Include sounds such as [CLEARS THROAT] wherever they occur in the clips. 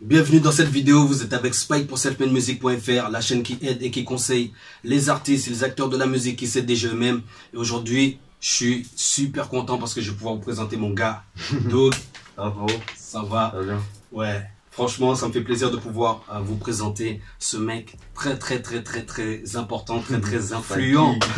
Bienvenue dans cette vidéo, vous êtes avec Spike pour selfmademusic.fr, la chaîne qui aide et qui conseille les artistes et les acteurs de la musique qui s'aident déjà eux-mêmes. Et aujourd'hui, je suis super content parce que je vais pouvoir vous présenter mon gars, [LAUGHS] Doug. Bravo, Ça va? Ça va bien. Ouais, franchement, ça me fait plaisir de pouvoir euh, vous présenter ce mec très très très très très important, très très [LAUGHS] influent. [LAUGHS]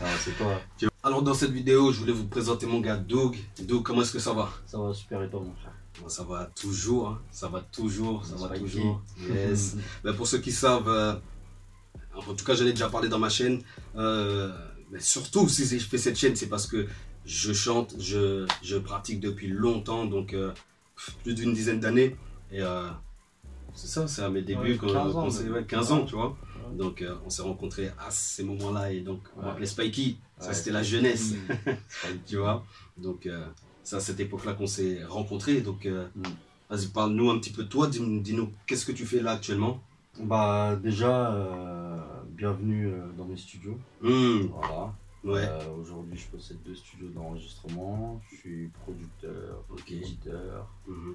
Ah, c'est toi. Alors dans cette vidéo, je voulais vous présenter mon gars Doug. Doug, comment est-ce que ça va? Ça va super et toi, mon frère? Bon, Ça va toujours, hein. ça va toujours, ça va toujours. Yes. [LAUGHS] Ben, pour ceux qui savent, euh, en tout cas j'en ai déjà parlé dans ma chaîne, euh, mais surtout si je fais cette chaîne, c'est parce que je chante, je, je pratique depuis longtemps, donc euh, plus d'une dizaine d'années. Et c'est ça, c'est à mes débuts, Ouais, quand, 15 ans, quand c'est- même. ouais, 15 ans, tu vois. Ouais. Donc euh, on s'est rencontrés à ces moments-là et donc on m'appelait Spikey, ça c'était la jeunesse, [LAUGHS] tu vois. Donc euh, c'est à cette époque-là qu'on s'est rencontrés, donc euh, Mm. vas-y parle-nous un petit peu de toi, dis- dis-nous qu'est-ce que tu fais là actuellement? Bah, déjà, euh, bienvenue euh, dans mes studios. Hmm, Voilà. Ouais. Euh, Aujourd'hui, je possède deux studios d'enregistrement. Je suis producteur, éditeur. Mhm.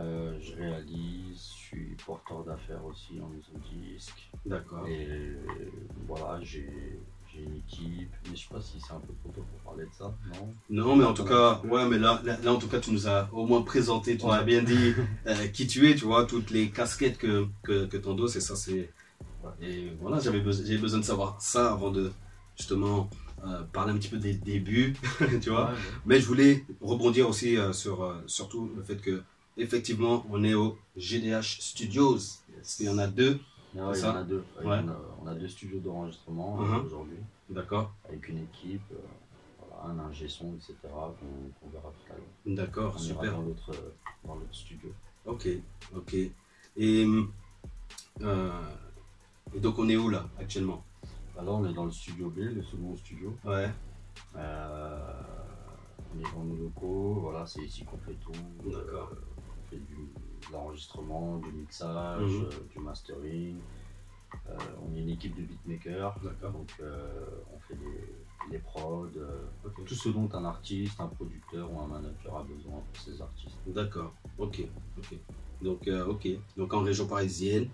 Euh, je réalise. Je suis porteur d'affaires aussi en maison disque. D'accord. Et voilà, j'ai j'ai une équipe. Mais je sais pas si c'est un peu trop tôt pour parler de ça. Non Non, mais en tout cas, ouais, mais là, là, là, en tout cas, tu nous as au moins présenté, tu nous as bien dit [LAUGHS] euh, qui tu es, tu vois, toutes les casquettes que, que, que ton dos, c'est ça, c'est. Et voilà, j'avais besoin, j'avais besoin de savoir ça avant de justement euh, parler un petit peu des débuts, [LAUGHS] tu vois. Ouais, ouais. Mais je voulais rebondir aussi euh, sur euh, surtout le fait que effectivement, on est au GDH Studios. Il y en a deux, Ah ouais, a deux. Ouais. On, a, on a deux studios d'enregistrement euh, aujourd'hui, d'accord, avec une équipe, euh, voilà, un ingé son, etc. qu'on verra tout à l'heure. d'accord, super. dans l'autre euh, dans l'autre studio. Ok, ok. Et, euh, et donc on est où là actuellement? Bah là, on est dans le studio B, le second studio. Ouais, Euh, on est dans nos locaux, voilà, c'est ici qu'on fait tout. D'accord. On fait du, de l'enregistrement, du mixage, Mhm. euh, du mastering. Euh, on est une équipe de beatmakers. d'accord. Donc euh, on fait les, les prods, euh, tout ce dont un artiste, un producteur ou un manager a besoin pour ses artistes. D'accord, ok, ok. Donc, ok. Donc en région parisienne,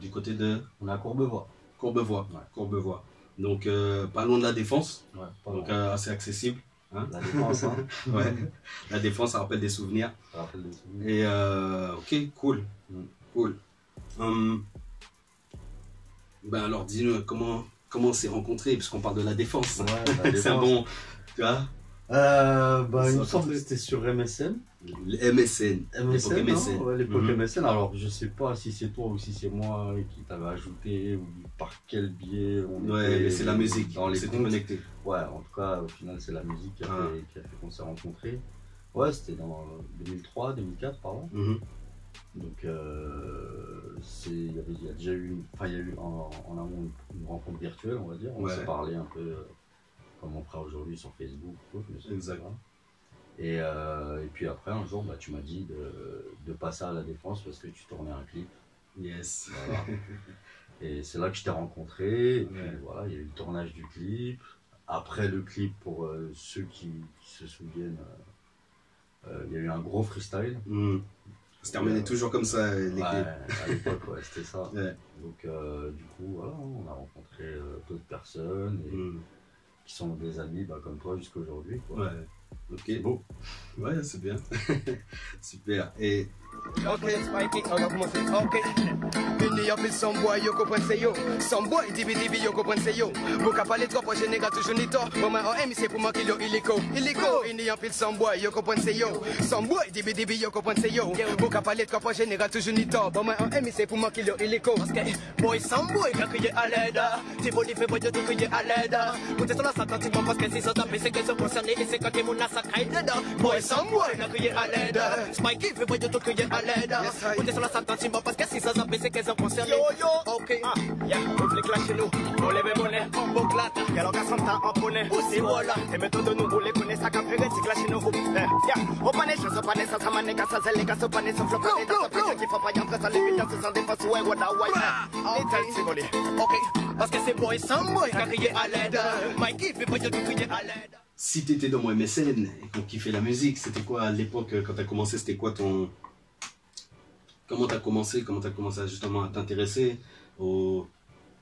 du côté de? On à Courbevoie. Courbevoie. Ouais. Courbevoie. Donc pas loin de la Défense, Ouais, donc assez accessible. La défense, hein. [LAUGHS] Ouais. la Défense, ça rappelle des souvenirs. Ça rappelle des souvenirs. Et euh, ok, cool, Mm. cool. Hum, ben alors dis-nous comment comment on s'est rencontrés puisqu'on parle de la Défense. Ouais, la [LAUGHS] C'est un défense. bon, tu vois, Euh, bah, il me semble que c'était sur MSN. Le MSN. MSN, L'époque MSN. Ouais, l'époque Mhm. MSN. Alors, je sais pas si c'est toi ou si c'est moi qui t'avais ajouté ou par quel biais on Ouais, était mais c'est la musique. dans les C'était comptes. connecté. Ouais, en tout cas, au final, c'est la musique qui a, Ah. fait, qu'on s'est rencontrés. Ouais, c'était dans 2003, 2004, par là. Mhm. Donc, euh, c'est- il y a déjà eu, une- enfin, il y a eu en, en amont une, une rencontre virtuelle, on va dire. On Ouais. s'est parlé un peu euh, comme on fera aujourd'hui sur Facebook. ou quoi, mais c'est Exact. pas grave. Et, euh, et puis après, un jour, bah, tu m'as dit de, de passer à la défense parce que tu tournais un clip. Yes. Voilà. [LAUGHS] et c'est là que je t'ai rencontré. Et puis voilà, il y a eu le tournage du clip. Après le clip, pour euh, ceux qui, qui se souviennent, euh, il y a eu un gros freestyle. Hmm. Ça se terminait toujours comme ça, les Ouais, clips. à l'époque, ouais, c'était ça. [LAUGHS] Ouais. Donc, euh, du coup, voilà, on a rencontré euh, d'autres personnes et, Hmm. qui sont des amis bah, comme toi jusqu'à aujourd'hui. Ouais. Ok. Beau. Ouais, c'est bien. [LAUGHS] Super. Et Ok, Spikey, on va commencer. Ok. Vini up is some boy, yo comprends c'est yo. Some boy, dibi dibi, yo comprends c'est yo. Boka parler trop pour général toujours ni tort. Moi, moi, en c'est pour moi qu'il yo illico. Illico, vini up is some boy, yo comprends c'est yo. Some boy, dibi dibi, yo comprends c'est yo. Boka parler trop pour général toujours ni tort. Bon, moi, en c'est pour moi qu'il yo illico. Parce que, boy, some boy, quand crier à l'aide. T'es beau, fait boy, tout crier à l'aide. Côté sur la satire, parce que si ça tape, c'est qu'elles sont concernées et c'est quand t'es mon dedans. Boy, some boy, quand crier à l'aide. Spikey, fait boy, tout crier à l'aide. Côté sur la satire, parce que si ça tape, c'est qu'elles sont concernées. Yo, yo, ok. Ah, yeah, on flic là chez nous. On lève on. Y'a l'orgasme sans en poney. Aussi, voilà. Et de nous, on les connaît, ça qu'a fait c'est là chez nous. Eh, on panne, je sais pas, les panne, flop, qui pas, ça, l'évidence, sans défense, ouais. Ok, parce que c'est boy sans boy, qu'a crié à l'aide. Mikey fait pas de tout crier à l'aide. si tu étais dans mon MSN et qu'on kiffait la musique, c'était quoi à l'époque quand tu as commencé C'était quoi ton comment t'as commencé? Comment t'as commencé à, justement à t'intéresser au,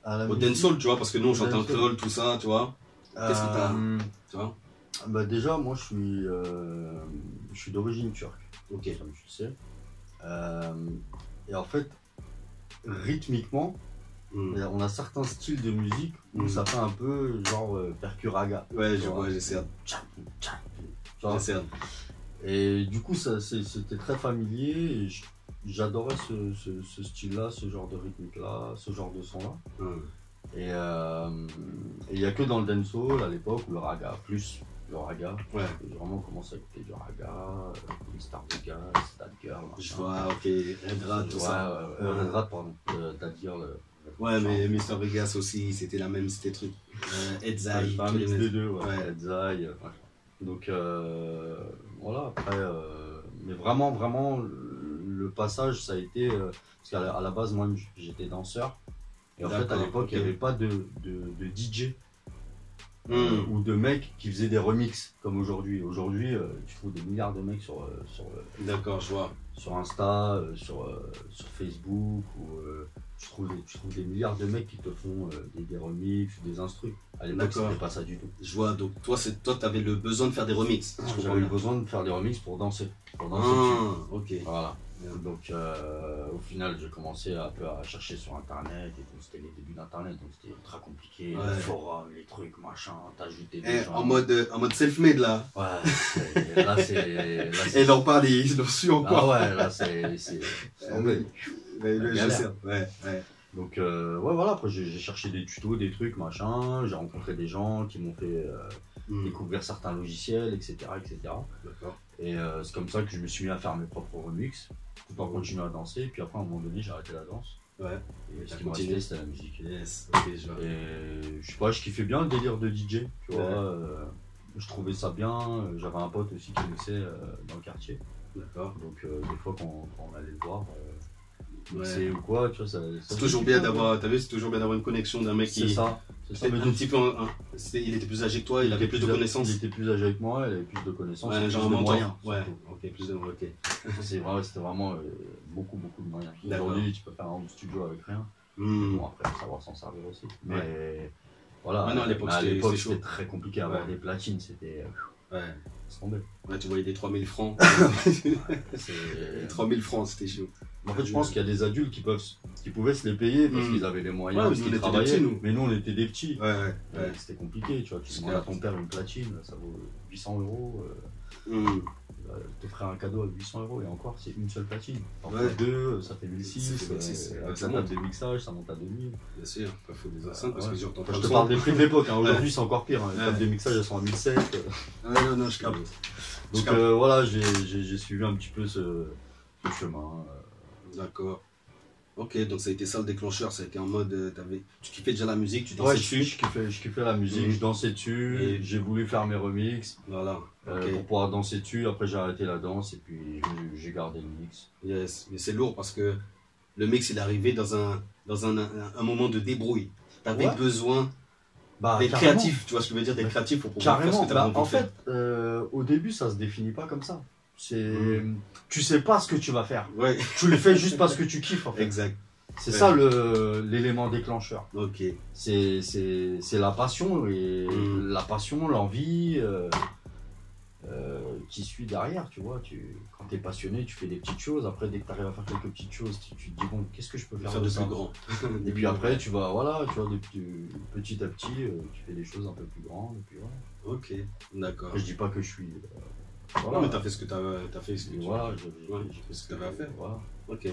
À au dancehall, tu vois? Parce que nous, on chante un crawl, tout ça, tu vois Qu'est-ce qui t'a- euh, Tu vois? bah déjà, moi, je suis, euh, je suis d'origine turque, Ok. comme tu sais. Euh, et en fait, rythmiquement, Hmm. on a certains styles de musique où Mm. ça fait un peu genre euh, percuraga. Ouais, tu je vois, j'essaie. Tu. J'essaie. Et du coup, c'était très familier et j'adorais ce, ce- ce style-là, ce genre de rythmique-là, ce genre de son-là. Hmm. Et euh, et il n'y a que dans le dancehall à l'époque où le raga, plus le raga, Ouais. j'ai vraiment commencé à écouter du raga, euh, Mr. Vegas, Dad Girl. Je vois, ok, Red Rat, tout Ouais, ça. ouais, ouais, Red Rat, pardon, euh, Dad Girl. euh, Ouais, mais Mr. Vegas aussi, c'était la même, c'était truc. Euh, Edzai, un les mix des deux, ouais. Ouais. Edzai, euh. Donc euh, voilà, après, euh, mais vraiment, vraiment, le, le passage, ça a été. euh, parce qu'à la, à la base, moi, j'étais danseur. Et en fait, à l'époque, il n'y avait pas de, de, de DJ Hmm. euh, ou de mecs qui faisaient des remixes comme aujourd'hui. Aujourd'hui, euh, tu trouves des milliards de mecs sur, sur, D'accord, je vois. sur Insta, sur, sur Facebook, ou tu, trouves des, tu trouves des milliards de mecs qui te font des, des remixes des instrus. À l'époque, c'était pas ça du tout. Je vois, donc toi, c'est toi, t'avais le besoin de faire des remixes. J'avais bien. besoin de faire des remixes pour danser. Pour danser. Ah, ok. Voilà. Donc euh, au final j'ai commencé un peu à chercher sur internet et tout, c'était les débuts d'internet donc c'était ultra compliqué, Ouais. les forums, les trucs, machin, t'ajoutais des Eh, gens. en mode, euh, en mode self-made là. Ouais, c'est- là c'est. là, [LAUGHS] c'est- Et en parle, il en suit Ah encore. ouais, là c'est. c'est- c'est Ah ouais. Je sais. Ouais, ouais. Donc euh, ouais voilà, après j'ai cherché des tutos, des trucs, machin, j'ai rencontré des gens qui m'ont fait euh, Hmm. découvrir certains logiciels, etc. etc. D'accord. Et euh, c'est comme ça que je me suis mis à faire mes propres remixes, tout en continuant à danser. Puis après, à un moment donné, j'ai arrêté la danse. Ouais. Et ce qui me restait, c'était la musique. Yes. Ok, je vois. Et je sais pas, je kiffais bien le délire de DJ, tu vois. Ouais. euh, je trouvais ça bien. euh, J'avais un pote aussi qui mixait euh, dans le quartier. D'accord. Donc, euh, des fois, quand, quand on allait le voir, euh, Ouais. mixer ou quoi, tu vois, ça. ça C'est toujours bien d'avoir, t'as vu, c'est toujours bien d'avoir une connexion d'un mec C'est qui. ça. Un petit peu. un- un- c'était- il était plus âgé que toi, il avait plus de connaissances. Il était plus âgé avec moi, il avait plus de connaissances. Ouais, genre un mentor. Ouais, ok, plus de. Ok. [LAUGHS] Vrai, c'était vraiment euh, beaucoup, beaucoup de moyens. Aujourd'hui, tu peux faire un home studio avec rien. Hmm. Bon, après, il faut savoir s'en servir aussi. Mais voilà, Ouais, à l'époque, à c'était- l'époque, très compliqué. Avoir Ouais. des platines, c'était. Euh, Ouais. laisse tomber. Ouais, tu voyais des 3000 francs. [LAUGHS] C'est- 3000 francs, c'était chaud. En fait, je pense qu'il y a des adultes qui, peuvent, qui pouvaient se les payer parce Mm. qu'ils avaient les moyens, Ouais, parce qu'ils travaillaient. petits, nous. Mais nous, on était des petits. Ouais, ouais. Ouais, ouais. C'était compliqué, tu vois. Tu demandes à ton père une platine, ça vaut 800 euros. euh, Hmm. Va t'offrir un cadeau à 800 euros et encore, c'est une seule platine. En Ouais. deux, ça fait 1006. Ça fait 1006, euh, ouais, avec ça la table monte. de mixage, ça monte à 2000. Bien sûr, il faut des enceintes parce Ouais. que t'entends Enfin, je te le parle des prix de l'époque, hein. aujourd'hui c'est encore pire. hein. Les tables de mixage elles sont à 1007. euh. Ouais, non, non, je capte. Donc euh, voilà, j'ai suivi un petit peu ce, chemin. euh. D'accord. Ok, donc ça a été ça le déclencheur, ça a été en mode, euh, t'avais- tu kiffais déjà la musique, tu dansais Ouais, je, dessus. je, kiffais, je kiffais la musique, Mhm. je dansais dessus, Et- j'ai voulu faire mes remixes Voilà. euh, pour pouvoir danser dessus. Après j'ai arrêté la danse et puis j'ai- gardé le mix. Yes, mais c'est lourd parce que le mix il est arrivé dans un, dans un, un, un moment de débrouille. T'avais Ouais. besoin Bah, d'être créatif, tu vois ce que je veux dire, d'être créatif pour pouvoir faire ce que t'avais Bah, envie de en fait, euh, au début, ça se définit pas comme ça. C'est, Mhm. tu sais pas ce que tu vas faire. Ouais, Tu le fais juste parce que tu kiffes. En fait. exact. C'est Ouais. ça le l'élément déclencheur. Ok. C'est c'est c'est la passion et Mhm. la passion, l'envie euh, euh, qui suit derrière. Tu vois, tu quand t'es passionné, tu fais des petites choses. Après, dès que t'arrives à faire quelques petites choses, tu, tu te dis bon, qu'est-ce que je peux faire, Faire de plus grand. Et puis [LAUGHS] après, tu vas voilà, tu vois, de, de- petit à petit, euh, tu fais des choses un peu plus grandes. Et puis voilà. Ok, d'accord. Je dis pas que je suis. Voilà. Non, mais t'as fait ce que t'avais as fait. Ce que tu- voilà, Ouais, fait ce que t'avais à faire. Voilà. Ok,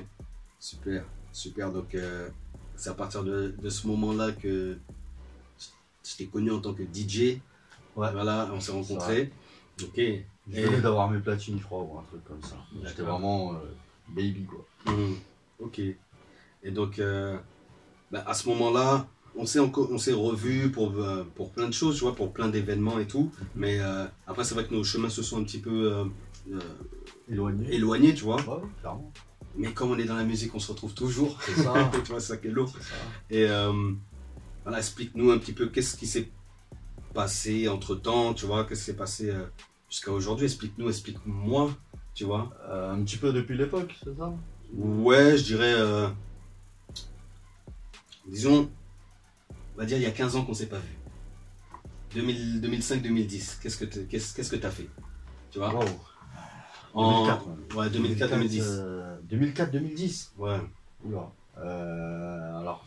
super, super. Donc, euh, c'est à partir de, de ce moment-là que je t'ai connu en tant que DJ. Ouais. Voilà, on s'est rencontrés. Ok. Je venais d'avoir mes platines, je crois, ou un truc comme ça. J'étais vraiment euh, baby, quoi. Mhm. Ok. Et donc, euh, bah, à ce moment-là, on s'est encore, on s'est revus pour, euh, pour plein de choses, tu vois, pour plein d'événements et tout. Mais euh, après, c'est vrai que nos chemins se sont un petit peu euh, Éloigné. éloignés, tu vois. Ouais, clairement. Mais comme on est dans la musique, on se retrouve toujours. C'est ça. [LAUGHS] tu vois, ça qui est lourd. Et voilà, explique-nous un petit peu qu'est-ce qui s'est passé entre temps, tu vois, qu'est-ce qui s'est passé jusqu'à aujourd'hui. Explique-nous, explique-moi, tu vois. Un petit peu depuis l'époque, c'est ça? Ouais, je dirais. disons. On va dire il y a 15 ans qu'on s'est pas vu. 2000 2005-2010. Qu'est-ce que tu qu'est-ce, qu'est-ce que t'as fait? Tu vois? Wow. En- 2004, même. Ouais, 2004-2010. euh, 2004-2010. Ouais. Oula. Euh, alors,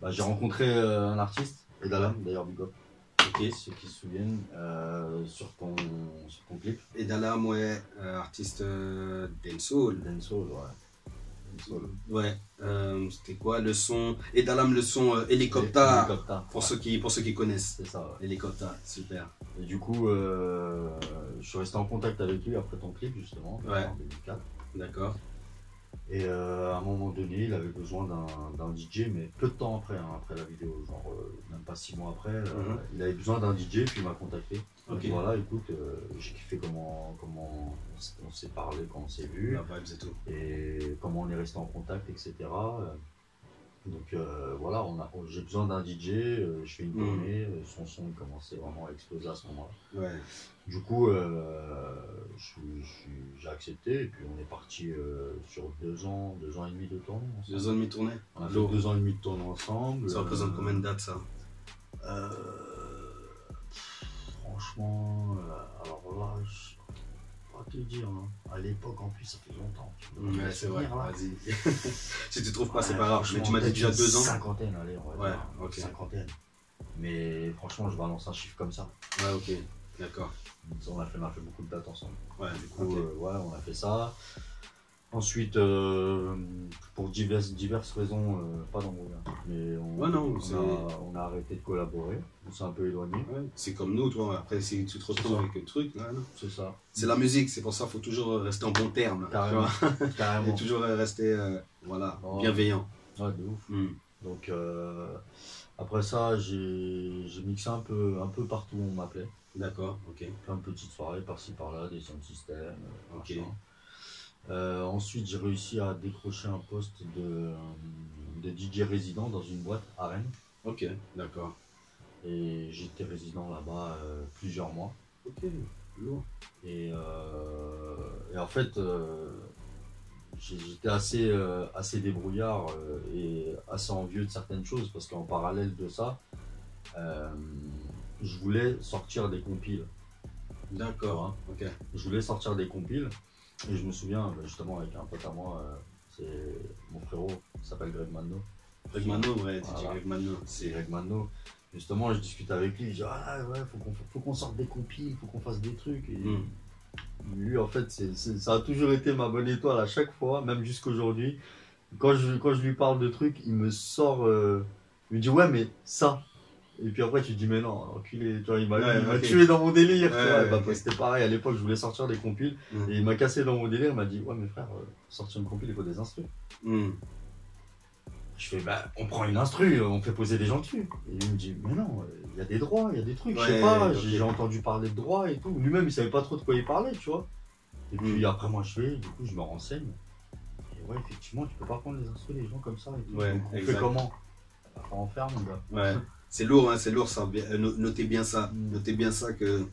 bah, j'ai rencontré euh, un artiste, Edalam, d'ailleurs, Big Up. Ok. Ceux qui se souviennent, euh, sur, ton, sur ton clip. Ouais, euh, artiste euh, dancehall. Dancehall, ouais. Ouais. Euh, C'était quoi le son? Et Dalam, le son euh, hélicoptère. Hélicoptère, Pour ouais, ceux qui pour ceux qui connaissent. C'est ça, ouais. Hélicoptère, super. Et du coup, euh, je suis resté en contact avec lui après ton clip, justement, Ouais. en 2004. D'accord. Et euh, à un moment donné, il avait besoin d'un d'un DJ, mais peu de temps après, hein, après la vidéo, genre euh, même pas six mois après, euh, Mhm. il avait besoin d'un DJ, puis il m'a contacté. Voilà, écoute, euh, j'ai kiffé comment, comment on s'est parlé quand on s'est vu, La vibes et tout. et comment on est resté en contact, etc. Donc euh, voilà, on a- j'ai besoin d'un DJ, euh, je fais une Mhm. tournée, son son il commençait vraiment à exploser à ce moment-là. Ouais. Du coup, euh, j'ai accepté et puis on est parti sur deux ans, deux ans et demi de tournée. ensemble. Deux ans et demi tournée. On a fait deux ans et demi de tournée ensemble. Ça représente combien de dates ça? Franchement, euh, alors là, je pas te dire. hein. À l'époque, en plus, ça fait longtemps. Ouais, c'est vrai. Vas-y. [LAUGHS] si tu trouves pas, c'est pas grave. Mais tu m'as dit déjà deux ans. Cinquantaine, allez, on va Ouais, dire. ok. Cinquantaine. Mais franchement, je balance un chiffre comme ça. Ouais, ok. D'accord. On a fait, on a fait beaucoup de dates ensemble. Ouais, Du coup, euh, ouais, on a fait ça. Ensuite, euh, pour diverses, diverses raisons, euh, pas dans mais on, Ouais, non, on, c'est- a, on a arrêté de collaborer. On s'est un peu éloigné. Ouais, c'est comme nous, toi. Après, si tu te retrouves avec le truc. C'est ça. c'est la musique. C'est pour ça qu'il faut toujours rester en bon terme. Carrément. vois. Et [LAUGHS] Carrément. toujours rester euh, voilà, Oh. bienveillant. Ouais, de ouf. Hmm. Donc, après ça, j'ai mixé un peu, un peu partout où on m'appelait. D'accord, ok. Plein de petites soirées par-ci par-là, des sound systems. Ok. machin. Euh, ensuite, j'ai réussi à décrocher un poste de, de DJ résident dans une boîte à Rennes. Ok, d'accord. Et j'étais résident là-bas euh, plusieurs mois. Ok, lourd. Et, euh, et en fait, euh, j'étais assez, euh, assez débrouillard euh, et assez envieux de certaines choses parce qu'en parallèle de ça, euh, je voulais sortir des compiles. D'accord, ok. Je voulais sortir des compiles et je me souviens bah, justement avec un pote à moi, euh, c'est mon frérot, qui s'appelle Greg Mano. Greg Mano, ouais, Voilà. Greg Mano. C'est Greg Mano. Justement, je discute avec lui, je dis ah ouais, faut qu'on faut qu'on sorte des compiles, faut qu'on fasse des trucs. Et Mm. lui, en fait, c'est c'est- ça a toujours été ma bonne étoile à chaque fois, même jusqu'aujourd'hui. Quand je, quand je lui parle de trucs, il me sort, euh, il me dit ouais, mais ça. Et puis après, tu te dis mais non, enculé, tu vois, il m'a Ouais, tué dans mon délire. Ouais, Bah. C'était pareil, à l'époque, je voulais sortir des compiles. Mm. Et il m'a cassé dans mon délire, il m'a dit ouais, mais frère, euh, sortir une compile, il faut des instrus. Hmm. Je fais, bah, on prend une instru, on fait poser des gens dessus. Et il me dit, mais non, il y a des droits, il y a des trucs, je sais pas, j'ai entendu parler de droits et tout. Lui-même, il savait pas trop de quoi il parlait, tu vois. Et puis Mm. après, moi, je fais, du coup, je me renseigne. Et ouais, effectivement, tu peux pas prendre les instrus des gens comme ça et tout. Ouais, Donc, on exact. fait comment faut en faire, mon gars. Ouais. [LAUGHS] C'est lourd, hein, c'est lourd ça. Euh, no- Notez bien ça. Mm. Notez bien ça que.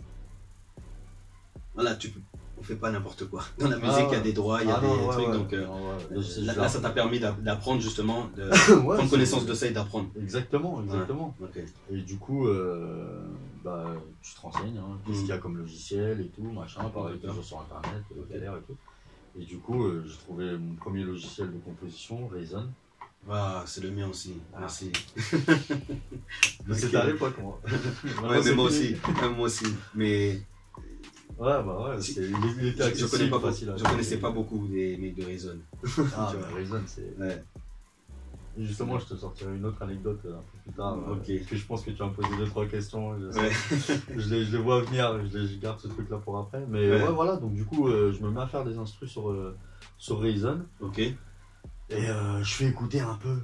Voilà, tu peux. On fait pas n'importe quoi. Dans la Ah, musique, il y a des droits, il y a Ah des non, trucs. ouais. Donc euh, ouais, je- là, ça t'a permis d'a- d'apprendre justement, de [LAUGHS] prendre connaissance de ça et d'apprendre. Exactement, exactement. Et du coup, euh, bah, tu te renseignes, hein, qu'est-ce Mm. qu'il y a comme logiciel et tout, machin, pareil, toujours sur internet, galère et tout. Et du coup, euh, j'ai trouvé mon premier logiciel de composition, Reason. Ah, c'est le mien aussi. Ah. Merci. C'était à l'époque, moi. Ouais, [LAUGHS] mais c'est moi aussi. Même moi aussi. Mais Ouais, bah ouais, c'est- il, il était je, connais pas, facile je connaissais pas beaucoup des mecs de Reason. [LAUGHS] Ah. Reason, c'est. Ouais. Justement, je te sortirai une autre anecdote un peu plus tard. euh, Ok. parce que je pense que tu vas me poser deux, trois questions. Je, Ouais. [LAUGHS] je, les, je les vois venir, je, les- je garde ce truc-là pour après. Mais Ouais. ouais, voilà, donc du coup, euh, je me mets à faire des instrus sur, euh, sur Reason. Ok. Et euh, je fais écouter un peu.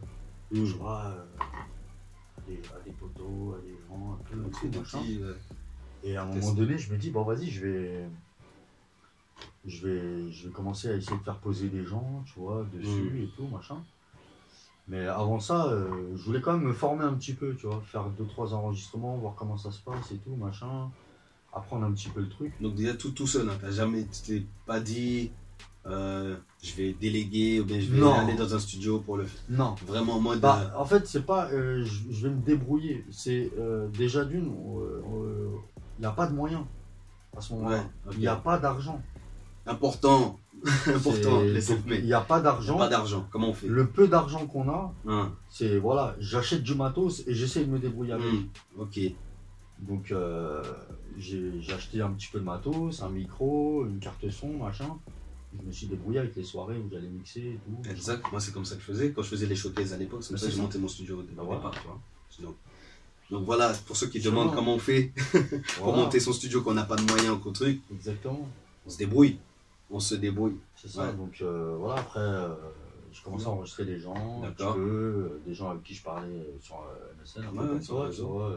Mm. Je vois euh, à, des, à des potos, à des gens, un peu. Tout, des machin. Et à un moment donné, je me dis, bon, vas-y, je vais. Je vais, je vais commencer à essayer de faire poser des gens, tu vois, dessus Mm. et tout, machin. Mais avant ça, euh, je voulais quand même me former un petit peu, tu vois, faire deux, trois enregistrements, voir comment ça se passe et tout, machin. Apprendre un petit peu le truc. Donc déjà tout, tout seul, hein. t'as jamais, tu t'es pas dit, euh, je vais déléguer ou bien je vais Non. aller dans un studio pour le Non. vraiment en mode. Bah, en fait, c'est pas. euh, je, je vais me débrouiller. C'est euh, déjà d'une, il n'y a pas de moyens à ce euh, moment-là. ouais, Il n'y a pas d'argent. important, [LAUGHS] important. Il n'y a pas d'argent. Pas d'argent, comment on fait? Le peu d'argent qu'on a, Hein, c'est voilà, j'achète du matos et j'essaie de me débrouiller avec. hum, Ok, Donc euh, j'ai acheté un petit peu de matos, un micro, une carte son, machin. Je me suis débrouillé avec les soirées où j'allais mixer et tout. exact. Moi, c'est comme ça que je faisais. Quand je faisais les showcases à l'époque, c'est comme Bah, ça que j'ai monté mon studio au Bah, voilà. départ, tu vois. Donc, donc voilà, pour ceux qui demandent bon. comment on fait [LAUGHS] pour Voilà, monter son studio, qu'on n'a pas de moyens ou truc, Exactement, on se débrouille. On se débrouille. c'est ça. Ouais. Donc euh, voilà, après, euh, je commençais à enregistrer des gens, un petit D'accord. peu, euh, des gens avec qui je parlais sur MSN, un peu Ouais, réseau, tu vois, ouais.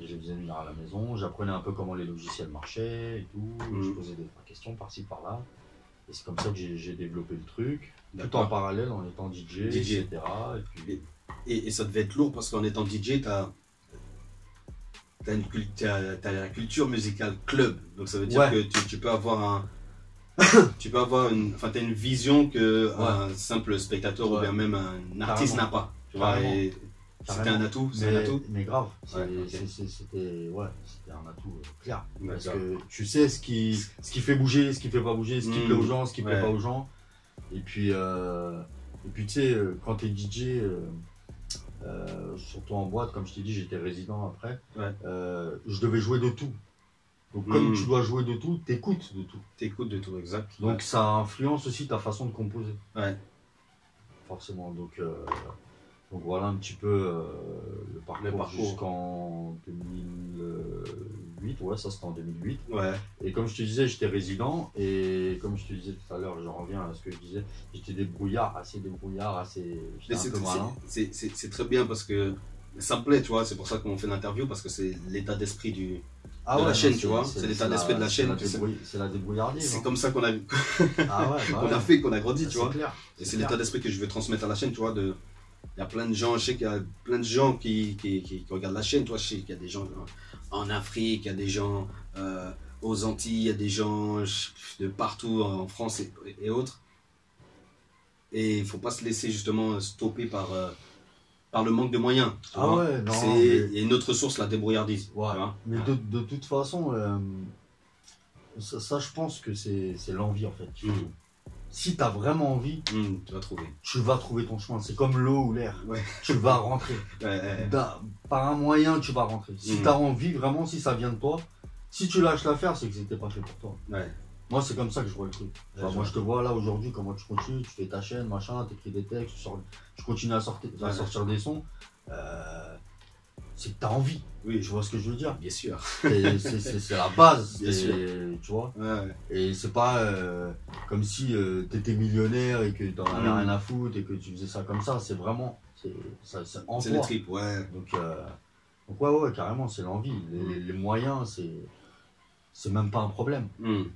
Et je les faisais venir à la maison, j'apprenais un peu comment les logiciels marchaient et tout, je posais des questions par-ci par-là. Et c'est comme ça que j'ai développé le truc, tout en parallèle en étant DJ, DJ. etc. Et puis, Et, et ça devait être lourd parce qu'en étant DJ, tu as, la culture musicale club. Donc ça veut dire Ouais. que tu, tu peux avoir un. [COUGHS] tu peux avoir une. Enfin, tu as une vision que un simple spectateur ou bien même un artiste n'a pas. Tu vois, Carrément. et c'était un atout. C'est un mais, atout. mais grave, c'était ouais, un atout euh, clair. Parce que tu sais ce qui, ce qui fait bouger, ce qui fait pas bouger, ce qui plaît aux gens, ce qui plaît pas aux gens. Et puis, euh, et puis tu sais, euh, quand tu es DJ, euh, surtout en boîte, comme je t'ai dit, j'étais résident après, Ouais. euh, je devais jouer de tout. Donc comme Mm. tu dois jouer de tout, t'écoutes de tout. T'écoutes de tout, exact. Donc ça influence aussi ta façon de composer. Ouais. Forcément. Donc, donc voilà un petit peu euh, le parcours, parcours. jusqu'en 2008. Ouais, ça c'était en 2008. Ouais. Et comme je te disais, j'étais résident. Et comme je te disais tout à l'heure, je reviens à ce que je disais, j'étais débrouillard, assez débrouillard, assez. C'est très bien parce que ça me plaît, tu vois. C'est pour ça qu'on fait l'interview parce que c'est l'état d'esprit du. Ah de la chaîne, tu vois, c'est l'état d'esprit de la chaîne, C'est la débrouillardise. C'est hein. comme ça qu'on a, Ah ouais, [LAUGHS] bah qu'on a fait, qu'on a grandi, Ça, tu vois. C'est clair. Et c'est l'état d'esprit que je veux transmettre à la chaîne, tu vois. De... Il y a plein de gens, je sais qu'il y a plein de gens qui, qui, qui- qui regardent la chaîne, toi. Je sais qu'il y a des gens en Afrique, il y a des gens euh, aux Antilles, il y a des gens de partout en France et, et autres. Et il faut pas se laisser justement stopper par, euh, par le manque de moyens. Ah ouais, non. C'est mais- une autre source, la débrouillardise. Ouais, mais de, de toute façon, euh, ça, ça, je pense que c'est l'envie en fait. tout. Si tu as vraiment envie, Hum, tu vas trouver. tu vas trouver ton chemin. C'est comme l'eau ou l'air. Ouais. Tu vas rentrer. [LAUGHS] Ouais, par un moyen, tu vas rentrer. Si Mhm. tu as envie, vraiment, si ça vient de toi, si tu lâches l'affaire, c'est que c'était pas fait pour toi. Ouais. Moi, c'est comme ça que je vois le truc. Enfin, moi, je te vois là aujourd'hui, comment tu continues, tu fais ta chaîne, machin, tu écris des textes, tu, sors- tu continues à, sortir, à sortir des sons. Euh, c'est que tu as envie. Oui, Tu vois ce que je veux dire bien sûr. C'est- la base. Bien Tu vois Ouais. Et c'est pas euh, comme si tu étais millionnaire et que t'en avais Mm. rien à foutre et que tu faisais ça comme ça. C'est vraiment. C'est le trip, ouais. Donc, euh, donc ouais, ouais, carrément, c'est l'envie. Les, Mm. les- moyens, c'est c'est même pas un problème. Hum,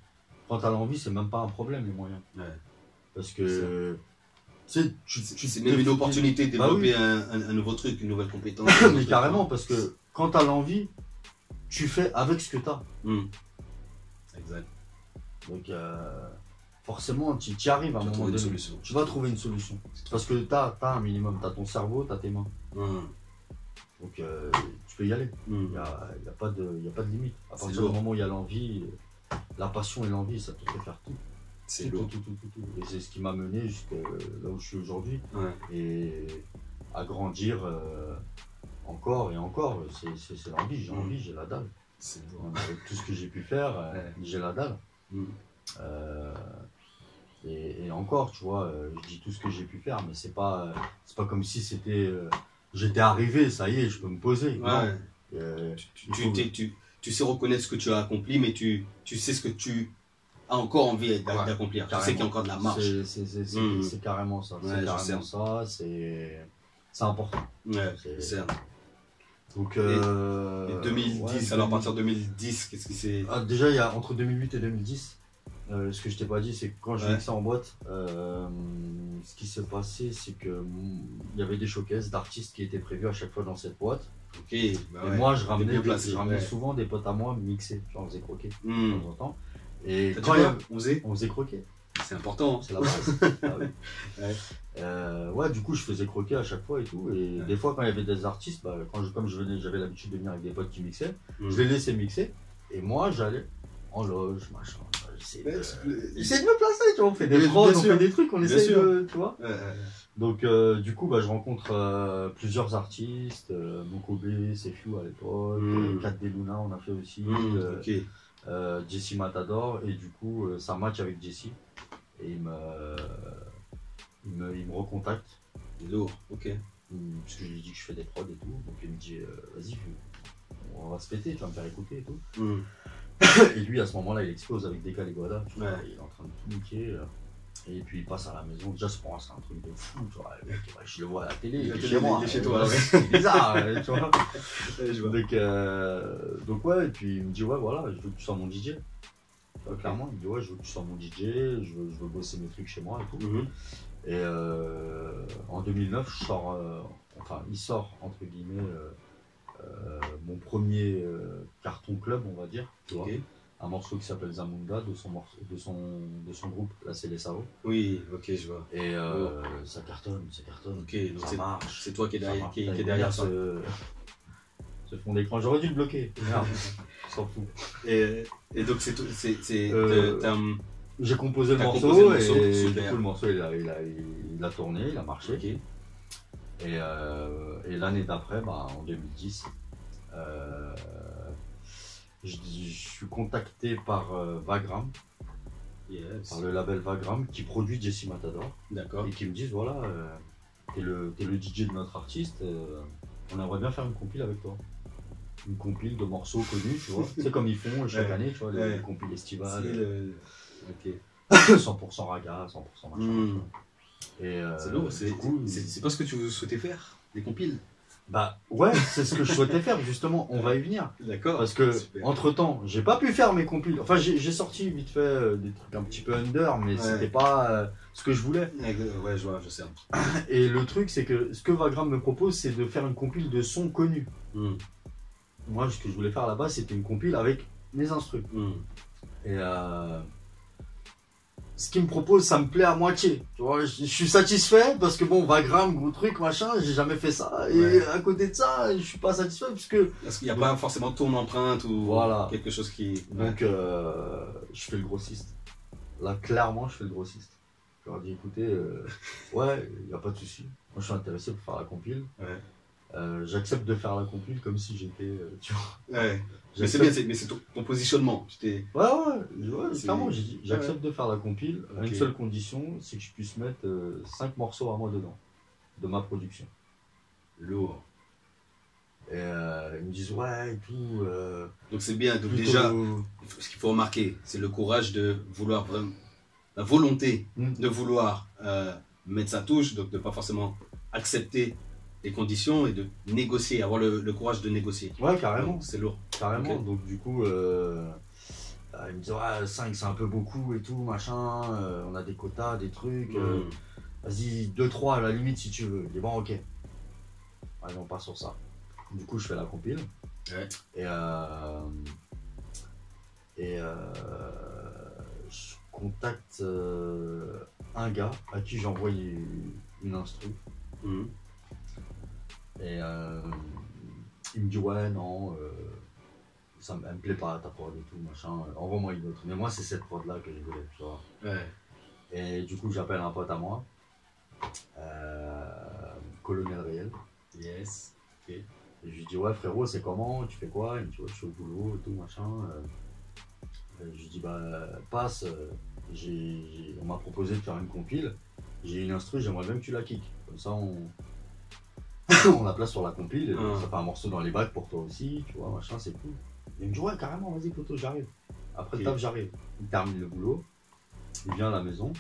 Quand t'as l'envie, c'est même pas un problème, les moyens. ouais. Parce que. Tu sais, tu, C'est tu même une opportunité de Bah développer un, un- un nouveau truc, une nouvelle compétence. [COUGHS] Mais carrément, parce que quand t'as l'envie, tu fais avec ce que t'as. Hum. Exact. Donc, euh, forcément, tu y arrives à un Tu moment donné. solution. Tu vas trouver une solution. Parce que t'as as un minimum, t'as ton cerveau, t'as tes mains. Hum, Donc, euh, tu peux y aller. Il n'y a, il y a, pas de- il y a pas de limite. À partir du moment où il y a l'envie, la passion et l'envie, ça te fait faire tout. C'est lourd. tout, tout, tout, tout. Et c'est ce qui m'a mené jusqu'à là où je suis aujourd'hui. Ouais. Et à grandir euh, encore et encore. C'est- l'envie, j'ai Mm. envie, j'ai la dalle. Avec tout ce que j'ai pu faire, euh, Ouais. j'ai la dalle. Euh, et, et encore, tu vois, euh, je dis tout ce que j'ai pu faire, mais c'est pas, euh, pas comme si c'était. euh, J'étais arrivé, ça y est, je peux me poser. Ouais. Euh, Tu, tu, faut- tu- tu sais reconnaître ce que tu as accompli, mais tu, tu sais ce que tu as encore envie d'a- Ouais, d'accomplir. Tu sais qu'il y a encore de la marche. C'est- Mm. c'est carrément ça. Ouais, c'est je carrément ça. C'est important. Ouais, C'est- c'est Donc, euh, Et 2010, ouais, alors à partir de 2010, qu'est-ce qui s'est. Ah, déjà, il y a entre 2008 et 2010. euh, ce que je t'ai pas dit, c'est que quand je Ouais. mixais en boîte, euh, ce qui s'est passé, c'est que mm, il y avait des showcases d'artistes qui étaient prévus à chaque fois dans cette boîte. Ok, bah et ouais. moi, je ramenais, des- je souvent des potes à moi mixer. J'en faisais croquer de Hmm. temps en temps. Et quand On faisait on faisait croquer. C'est important. C'est la base. [LAUGHS] Ah oui. Ouais. Euh, ouais, du coup, je faisais croquer à chaque fois et tout. Et Ouais. des fois, quand il y avait des artistes, bah, quand je, comme je venais, j'avais l'habitude de venir avec des potes qui mixaient, Mm. je les laissais mixer. Et moi, j'allais en loge, machin. J'essayais de, de me placer, tu vois. On fait des prods, on fait des trucs, on essaie de. Tu vois. Ouais. Donc, euh, du coup, bah, je rencontre euh, plusieurs artistes. Mokobé, Sefiu à l'époque. Mm. euh, Kat De Luna, on a fait aussi. Mm, Jesse Matador et du coup euh, ça match avec Jesse et il me, il me, il me recontacte Lourd, ok. il- parce que je lui dis que je fais des prods et tout donc il me dit euh, vas-y on va se péter tu vas me faire écouter et tout Mm. [COUGHS] et lui à ce moment là il explose avec vois, Ouais. il est en train de tout niquer euh, et puis il passe à la maison déjà je pense c'est un truc de fou tu vois le mec, ouais, je le vois à la télé il est chez moi il est chez toi, ouais. c'est bizarre [LAUGHS] euh, tu vois Ouais, je vois. donc, euh, donc ouais, et puis il me dit ouais voilà, je veux que tu sois mon DJ. Clairement, il me dit ouais, je veux que tu sois mon DJ, je veux, je veux bosser mes trucs chez moi et tout. Mhm. Et euh, en 2009, je sors, euh, enfin il sort entre guillemets mon premier carton club, on va dire, tu vois. Un morceau qui s'appelle Zamunda de son, morceau, de son, de son groupe, là c'est les Sao. Oui, ok, je vois. Et euh, ça cartonne, ça cartonne. Ok, donc ça marche. C'est toi qui es derrière, marche. qui, qui est derrière ça. ce, [LAUGHS] ce fond d'écran. J'aurais dû le bloquer. Merde, [LAUGHS] s'en fout. Et, et donc, c'est. Euh, J'ai composé le morceau, composé le morceau, et du coup le morceau il a, il a, il a tourné, il a marché. Et, euh, et l'année d'après, bah, en 2010, euh, je, je suis contacté par euh, Vagram, Yes. par le label Vagram qui produit Jesse Matador D'accord. et qui me disent voilà, euh, t'es le, le DJ de notre artiste, euh, on aimerait bien faire une compile avec toi. Une compile de morceaux connus, tu vois. C'est comme ils font [LAUGHS] chaque Ouais. année, tu vois, les, Ouais. les compiles estivales. Le. Ok. [COUGHS] 100% raga, 100% machin. Mm. Et euh, C'est lourd. C'est c'est- c'est pas ce que tu souhaitais faire Des compiles? Bah ouais, c'est ce que je souhaitais faire justement. On va y venir D'accord. parce que Super. entre temps, j'ai pas pu faire mes compiles. Enfin, j'ai sorti vite fait euh, des trucs un petit peu under, mais Ouais. c'était pas euh, ce que je voulais. Ouais, je vois, je sais. [CLEARS THROAT] Et le truc, c'est que ce que Vagram me propose, c'est de faire une compile de sons connus. Mm. Moi, ce que je voulais faire là-bas, c'était une compile avec mes instruments. Mm. Et euh, ce qu'il me propose, ça me plaît à moitié. Tu vois, je, suis satisfait parce que bon, Vagram, gros truc, machin, j'ai jamais fait ça. Et Ouais. à côté de ça, je suis pas satisfait puisque Parce qu'il n'y a pas forcément ton empreinte ou Voilà. quelque chose qui. donc euh, je fais le grossiste. Là, clairement, je fais le grossiste. Je leur dis, écoutez, euh, ouais, il n'y a pas de souci. Moi, je suis intéressé pour faire la compile. Ouais. Euh, J'accepte de faire la compile comme si j'étais, tu vois. Ouais. Mais c'est bien, mais c'est ton, positionnement. Ouais, ouais, ouais, clairement, j'ai dit, j'accepte de faire la compile à une seule condition, c'est que je puisse mettre 5 morceaux à moi dedans, de ma production. Lourd. Et euh, ils me disent, ouais, et tout. Euh, Donc c'est bien. Donc déjà, ce qu'il faut remarquer, c'est le courage de vouloir vraiment. La volonté Mm. de vouloir euh, mettre sa touche, donc de pas forcément accepter les conditions et de négocier, avoir le, le courage de négocier. Ouais, carrément. C'est lourd. Carrément, donc du coup, euh, euh, ils me disent, ouais, 5 c'est un peu beaucoup et tout, machin, euh, on a des quotas, des trucs, euh, Mm. vas-y, 2-3 à la limite si tu veux. Je dis, bon, ok. Allez, on part sur ça. Du coup, je fais la compile. Ouais. Et, euh, et euh, je contacte un gars à qui j'ai envoyé une instru. Mm. Et euh, il me dit ouais non, euh, ça me, elle me plaît pas ta prod et tout machin, euh, envoie-moi une autre. Mais moi c'est cette prod là que je voulais, tu vois. Ouais. Et du coup j'appelle un pote à moi, euh, Colonel Réel. Yes. Et je lui dis ouais frérot c'est comment, tu fais quoi? Il me dit ouais je suis au boulot et tout machin. Et je lui dis bah passe, on m'a proposé de faire une compile, j'ai une instru, j'aimerais bien que tu la kicks. Comme ça on, on la place sur la compile, et Ah. ça fait un morceau dans les bacs pour toi aussi, tu vois, machin, c'est cool. Il me dit ouais carrément vas-y Poto j'arrive. Après le taf j'arrive. Il termine le boulot, il vient à la maison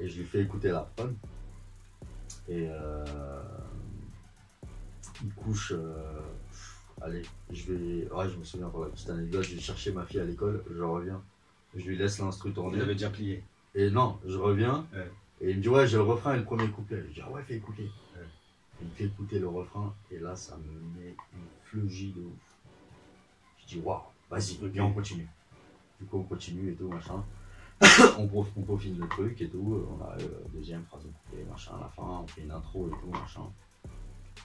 et je lui fais écouter la prod. Et euh, il couche. euh, allez, je vais. Ouais, je me souviens pour la petite anecdote, je vais chercher ma fille à l'école, je reviens. Je lui laisse l'instru tourner. avait déjà plié. Et non, je reviens. Ouais. Et il me dit ouais j'ai le refrain et le premier couplet. Je dis ah ouais fais écouter. Il me fait écouter le refrain et là ça me met une fleugie de ouf. Je dis waouh, vas-y, viens on continue. Du coup on continue et tout machin. [COUGHS] on, on peaufine le truc et tout. On a euh, deuxième phrase de couplet, machin, à la fin, on fait une intro et tout, machin.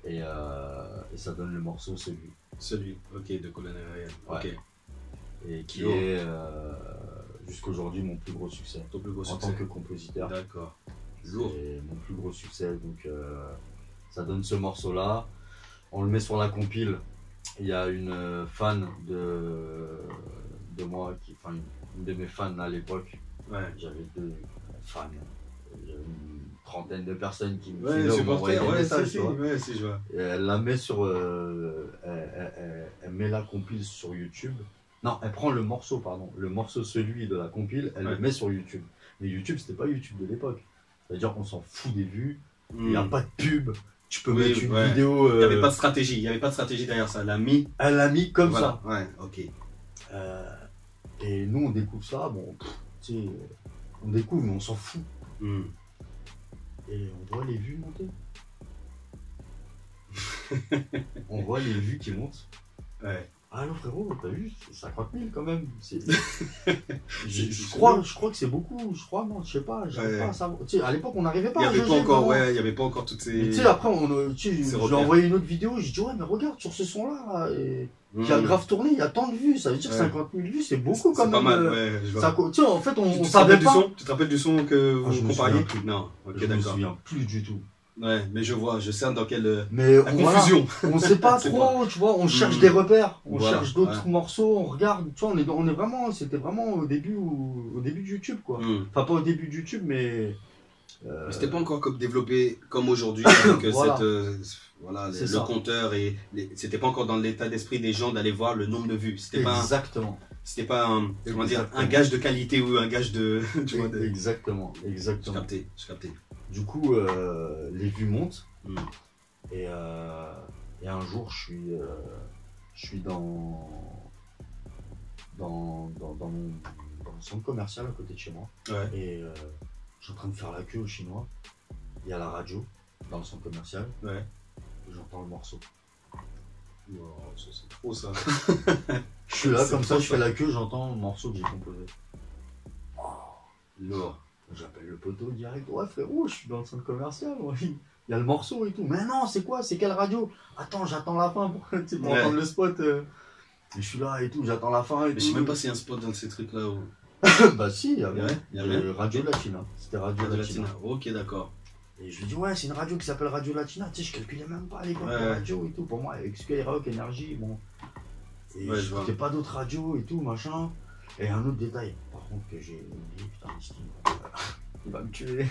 Et, euh, et ça donne le morceau celui. Celui, ok, de Colonel Ryan. Ouais. Ok. Et qui est euh, jusqu'aujourd'hui mon plus gros succès. Ton plus gros En succès. tant que compositeur. D'accord. Lourd. C'est mon plus gros succès. Donc euh, ça donne ce morceau-là. On le met sur la compile. Il y a une euh, fan de, de moi, qui, enfin une de mes fans à l'époque. Ouais. J'avais deux fans. J'avais une trentaine de personnes qui me Ouais, ouais, messages, si, si, tu vois. ouais, si, je vois. Et elle la met sur. euh, elle, elle- elle- elle met la compile sur YouTube. Non, elle prend le morceau, pardon. Le morceau, celui de la compile, elle Ouais. le met sur YouTube. Mais YouTube, c'était pas YouTube de l'époque. C'est-à-dire qu'on s'en fout des vues. Il n'y a Hmm. pas de pub. Tu peux Oui, mettre une ouais. vidéo. Il n'y avait euh, pas de stratégie, il n'y avait pas de stratégie derrière ça. Elle l'a mis. Elle l'a mis comme voilà. ça. Ouais, ok. Euh, et nous, on découvre ça. Bon, pff, tu sais, euh, on découvre, mais on s'en fout. Hmm. Et on voit les vues monter. [LAUGHS] on voit les vues qui montent. Ouais. Allô frérot, t'as vu, c'est 50 000 quand même. C'est- [LAUGHS] je, crois, je crois que c'est beaucoup, je crois, non, je sais pas, j'arrive Ouais. pas à savoir. Tu sais, à l'époque, on n'arrivait pas n'y à avait pas encore, vraiment. ouais, il y avait pas encore toutes ces. Tu sais, après, on, euh, tu sais, C'est je lui ai repère. envoyé une autre vidéo, j'ai dit, ouais, mais regarde, sur ce son-là, et- Hmm. qui a grave tourné, il y a tant de vues, ça veut dire Ouais. 50 000 vues, c'est beaucoup quand C'est même. pas mal, euh, ouais, je vois. ça co- tu sais, en fait, on, tu on te savait rappelles du pas. son Tu te rappelles du son que Ah, je vous compariez. Non, ok, je me d'accord. souviens plus du tout. Ouais, mais je vois, je sais dans quelle. euh, Mais La on, voilà, confusion. on sait pas [LAUGHS] trop, tu vois, on cherche Hmm. des repères, on Voilà, cherche d'autres ouais. morceaux, on regarde, tu vois, on est, on est vraiment, c'était vraiment au début, où- au début de YouTube, quoi. hmm. Enfin, pas au début de YouTube, mais. euh, Mais C'était pas encore comme développé comme aujourd'hui [COUGHS] avec euh, Voilà. cette, euh, voilà, le, compteur et c'était pas encore dans l'état d'esprit des gens d'aller voir le nombre de vues. C'était pas, Exactement. c'était pas un, comment dire, un gage de qualité ou un gage de, [LAUGHS] tu vois, de- Exactement, Je exactement. captais, je captais. Du coup, euh, les vues montent. Hmm. Et, euh, et un jour, je suis, euh, je suis dans, dans, dans, dans mon, dans mon centre commercial à côté de chez moi. Ouais. Et euh, je suis en train de faire la queue au chinois. Il y a la radio dans le centre commercial. Ouais. Et j'entends le morceau. Wow, c'est trop ça. [LAUGHS] Je suis là comme ça, je fais la queue, j'entends le morceau que j'ai composé. Lourd. J'appelle le poteau direct. Ouais, frérot, je suis dans le centre commercial. ouais. [LAUGHS] Il y a le morceau et tout. Mais non, c'est quoi? C'est quelle radio? Attends, j'attends la fin pour, tu sais, pour Ouais. entendre le spot. euh. Et je suis là et tout, j'attends la fin et Mais tout. je sais même pas s'il y a un spot dans ces trucs-là. Où... [LAUGHS] bah si, il y avait. Ouais, il y avait. Euh, Radio Latina. C'était Radio, Radio Latina. Latina. Ok, d'accord. Et je lui dis, ouais, c'est une radio qui s'appelle Radio Latina. Tu sais, je calculais même pas l'époque Ouais. radio et tout. Pour moi, avec Skyrock, Énergie, bon. Et Ouais, je pas d'autres radios et tout, machin. Et un autre détail, que j'ai oublié, putain, [LAUGHS] il va me tuer.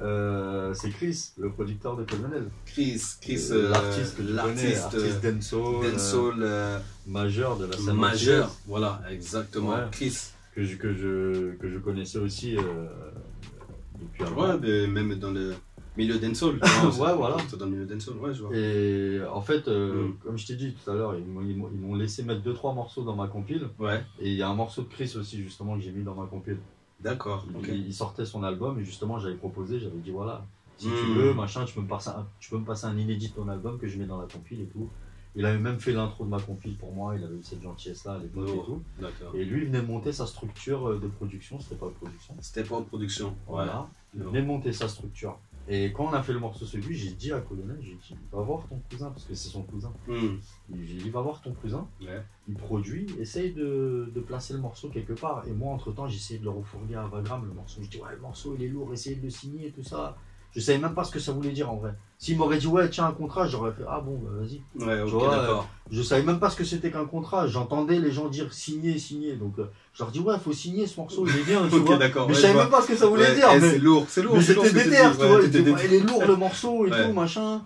Euh, c'est Chris, le producteur de Colonel. Chris, Chris, Euh, euh, l'artiste que je connais, l'artiste, artiste dancehall, dancehall, euh, majeur de la scène majeur. Voilà, exactement. Ouais. Chris. que je, que je, que je connaissais aussi depuis un Ouais, moment. mais même dans le milieu dancehall. Ouais, voilà. Dans le milieu dancehall, ouais, je vois. Et en fait, euh, Mm. comme je t'ai dit tout à l'heure, ils m'ont- laissé mettre 2-3 morceaux dans ma compile. Ouais, Et il y a un morceau de Chris aussi, justement, que j'ai mis dans ma compile. d'accord. Il, ok. il sortait son album et justement, j'avais proposé, j'avais dit voilà, si tu Mm. veux, machin, tu peux, me passer un, tu peux me passer un inédit de ton album que je mets dans la compile et tout. Il avait même fait l'intro de ma compile pour moi, il avait eu cette gentillesse-là à l'époque et Oh. tout. Et lui, il venait monter sa structure euh, de production, c'était pas production. C'était pas en production. Voilà. Il venait monter sa structure. Et quand on a fait le morceau celui, j'ai dit à Colonel, j'ai dit, va voir ton cousin, parce que c'est son cousin. Hmm. J'ai dit, va voir ton cousin, Ouais. il produit, essaye de, de placer le morceau quelque part. Et moi, entre temps, j'essayais de le refourguer à Vagram, le morceau. Je dis, ouais, le morceau, il est lourd, essayez de le signer et tout ça. Je savais même pas ce que ça voulait dire en vrai. S'il m'aurait dit, ouais, tiens, un contrat, j'aurais fait, ah bon, bah vas-y. Ouais, ok, vois, d'accord. Je savais même pas ce que c'était qu'un contrat. J'entendais les gens dire signer, signer. Donc, euh, je leur dis, ouais, faut signer ce morceau, il est bien, tu [LAUGHS] Ok, vois. Mais ouais, je savais même pas ce que ça voulait Ouais, dire. eh, mais- C'est lourd, c'est lourd. mais c'était déter, tu vois. Il est lourd le morceau et tout, machin.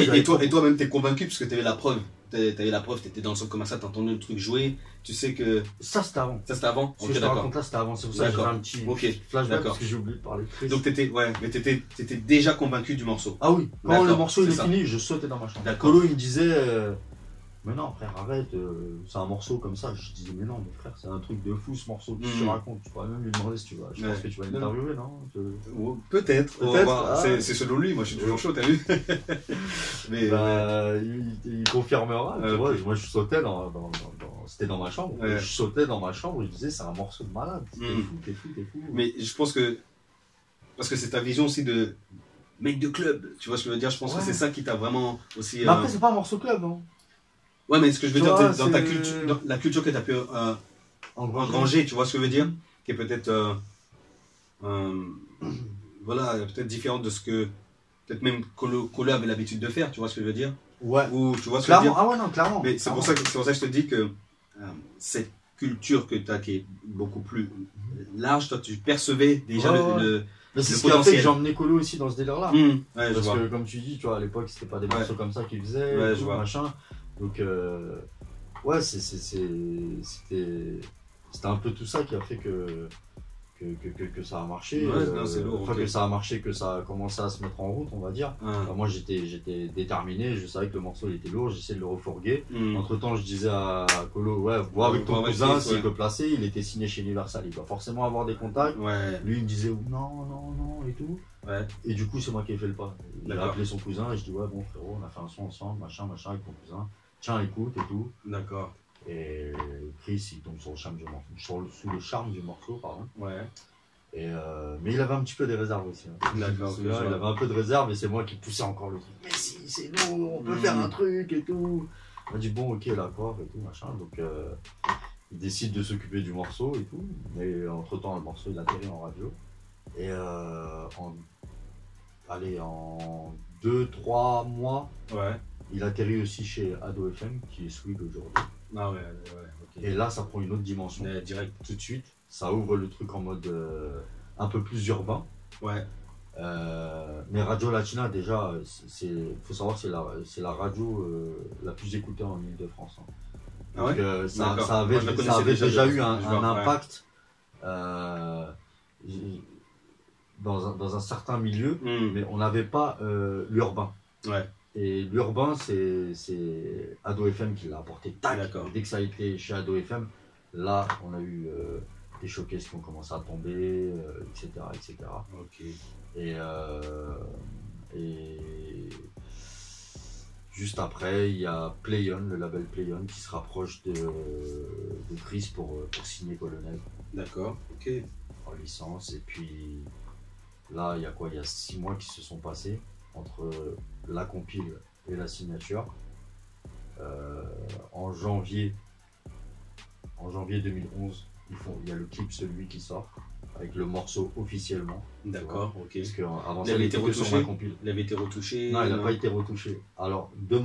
Et, et toi, et toi-même, t'es convaincu parce que t'avais la preuve. T'avais la preuve, t'étais dans le centre commercial, t'as entendu le truc jouer. Tu sais que Ça, c'était avant. ça c'était avant. Ce que je te raconte là, c'était avant. C'est pour ça que j'ai un petit Ok, flashback d'accord. parce que j'ai oublié de parler de. Donc t'étais, ouais, mais t'étais, t'étais déjà convaincu du morceau. ah oui, quand le morceau il est fini, je sautais dans ma chambre. D'accord. Colo, il me disait euh, Mais non, frère, arrête, euh, c'est un morceau comme ça. Je disais Mais non, mon frère, c'est un truc de fou ce morceau que tu Mhm. racontes? Tu pourrais même lui demander si tu veux. Je Ouais. pense que tu vas Non. l'interviewer, non Peut-être. on va Peut-être, voir. ah. C'est, selon lui. Moi, je suis toujours chaud, t'as vu? [LAUGHS] Mais Bah, il, il confirmera, tu Ah, vois. Moi, je sautais dans, dans, dans, dans- c'était dans ma chambre. Ouais. Je sautais dans ma chambre, je disais, c'est un morceau de malade. T'es Mm. fou, t'es fou, t'es fou. Mais je pense que. Parce que c'est ta vision aussi de mec de club. Tu vois ce que je veux dire? Je pense Ouais. que c'est ça qui t'a vraiment aussi. Mais euh, après, c'est pas un morceau club, hein. Ouais, mais ce que je veux Tu dire, vois, c'est dans ta culture, dans la culture que tu as pu euh, engranger, tu vois ce que je veux dire? Qui est peut-être. euh, euh, voilà, peut-être différente de ce que. Peut-être même Colo, Colo avait l'habitude de faire, tu vois ce que je veux dire? Ouais. Ou tu vois ce que je veux Clairement, dire? Ah ouais, non, clairement. Mais c'est pour, ça que, c'est pour ça que je te dis que euh, cette culture que tu as qui est beaucoup plus large, toi tu percevais déjà Ouais, le. ouais. le- Mais c'est ce qui a fait que j'ai emmené Colo aussi dans ce délire-là. Hum, ouais, je Parce que, comme tu dis, tu vois, à l'époque, c'était pas des Ouais. morceaux comme ça qu'ils faisaient, Ouais, tout, machin. Donc, euh, ouais, c'était un peu tout ça qui a fait que, que, que, que, que ça a marché. Ouais, non, c'est lourd, Enfin, que ça a marché, que ça a commencé à se mettre en route, on va dire. Ah, Enfin, moi, j'étais j'étais déterminé, je savais que le morceau il était lourd, j'essayais de le refourguer. hum. Entre temps, je disais à Colo, ouais, vois avec ton cousin s'il ouais. peut placer. Il était signé chez Universal, il doit forcément avoir des contacts. Ouais, Lui, il me disait non, non, non, et tout. ouais. Et du coup, c'est moi qui ai fait le pas. J'ai D'accord. appelé son cousin et je dis Ouais, bon frérot, on a fait un son ensemble, machin, machin, avec ton cousin. Tiens, écoute et tout. D'accord. Et Chris, il tombe sur le charme du morceau, sur le- sous le charme du morceau, pardon. Ouais. Et euh, mais il avait un petit peu des réserves aussi. hein. D'accord, il avait un peu de réserve et c'est moi qui poussais encore le truc. Mais si, c'est lourd, on peut Mhm. faire un truc et tout. Il m'a dit Bon, ok, d'accord, et tout, machin. Donc, euh, il décide de s'occuper du morceau et tout. Mais entre temps, le morceau, il atterrit en radio. Et euh, en, allez, en 2-3 mois, Ouais. Il atterrit aussi chez Ado FM, qui est Swig aujourd'hui. Ah ouais, ouais, ok. Et là, ça prend une autre dimension. Mais direct. Tout de suite, ça ouvre le truc en mode euh, un peu plus urbain. Ouais. Euh, mais Radio Latina, déjà, il faut savoir que c'est la, c'est la radio euh, la plus écoutée en Ile-de-France. hein. Ah ouais? Donc, euh, ça, avait, Moi, ça avait déjà, eu un, vois, impact euh, dans, un, dans un certain milieu, Hum, mais on n'avait pas euh, l'urbain. Ouais. Et l'urbain, c'est Ado FM qui l'a apporté. D'accord. Dès que ça a été chez Ado FM, là, on a eu euh, des showcases qui ont commencé à tomber, euh, etc., etc. Ok. Et, euh, et juste après, il y a Playon, le label Playon, qui se rapproche de, de Chris pour, pour signer Colonel D'accord. Ok. en licence. Et puis là, il y a quoi? Il y a six mois qui se sont passés entre la compile et la signature. Euh, en janvier, en janvier 2011, ils font, il y a le clip celui qui sort avec le morceau officiellement. D'accord. Ok. Parce qu'avant Il ça, avait il été que retouché. Il avait été retouché. Non, il n'a pas été retouché. Alors, de-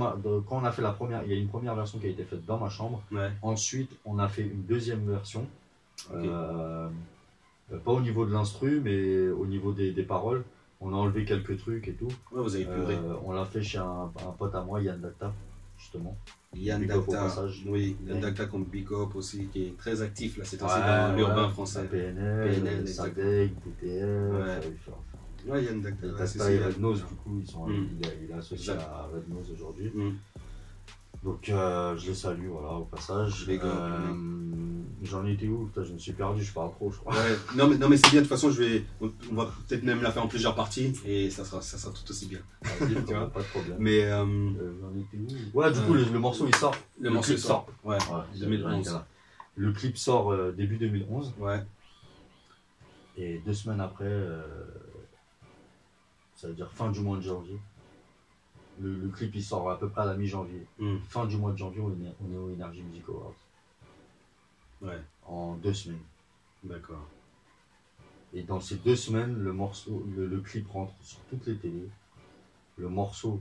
quand on a fait la première, il y a une première version qui a été faite dans ma chambre. Ouais. Ensuite, on a fait une deuxième version. Euh, euh, pas au niveau de l'instru, mais au niveau des, des paroles. On a enlevé quelques trucs et tout. Ouais, vous avez puré. Euh, on l'a fait chez un, un pote à moi, Yann Dacta, justement. Yann Dacta. passage. Oui, Yann. Dacta comme Big Up aussi, qui est très actif là, c'est Ouais, dans l'urbain français. PNL, PNL, Sadek, DTF. Ouais. Yann Dacta. Et Dacta du coup, ils sont, Mm. il, est, associé à Red Nose aujourd'hui. Hum. Donc euh, je les salue, voilà, au passage. Euh, J'en étais où? Putain, Je me suis perdu, je parle trop, je crois. Ouais, non mais, non, mais c'est bien, de toute façon, je vais, on, on va peut-être même la faire en plusieurs parties et ça sera, ça sera tout aussi bien. [LAUGHS] Tu vois. pas de problème. Mais euh, Euh, J'en étais où? Ouais, du coup, le, le morceau il sort. le, morceau clip sort. Ouais, Ouais, 2011. voilà. Le clip sort début 2011 ouais, et deux semaines après, ça veut dire fin du mois de janvier. Le, le clip il sort à peu près à la mi-janvier. Hum. Fin du mois de janvier, on est, on est au Energy Music Awards ouais, en deux semaines. d'accord. Et dans ces deux semaines, le morceau, le, le clip rentre sur toutes les télés. Le morceau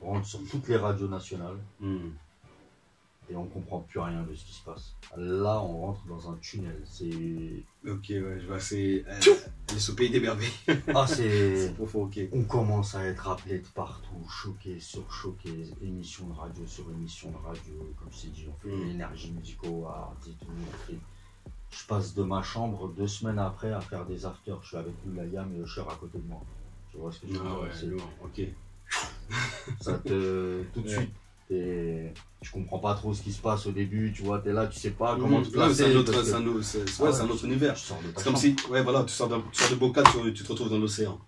rentre sur toutes les radios nationales. Hum. Et on comprend plus rien de ce qui se passe. Là, on rentre dans un tunnel. C'est. Ok, ouais, je vois, c'est au pays des merveilles. Ah, c'est. [LAUGHS] C'est profond, ok. On commence à être appelé de partout, choqué sur choqué, émission de radio sur émission de radio, comme t'ai dit, on fait Mm. l'énergie musicale, et tout. on fait- Je passe de ma chambre deux semaines après à faire des afters. Je suis avec Oulayam et Usher à côté de moi. Tu vois ce que je veux Ah dire ouais, C'est- c'est lourd, ok. ça te tout de Ouais. suite tu comprends pas trop ce qui se passe au début tu vois t'es là tu sais pas comment te placer c'est un autre, que- un autre, Ah ouais, ouais, c'est un autre tu- univers. tu sors de ta C'est comme si, ouais, voilà, tu sors, d'un- tu sors de bocal, tu, tu te retrouves dans l'océan.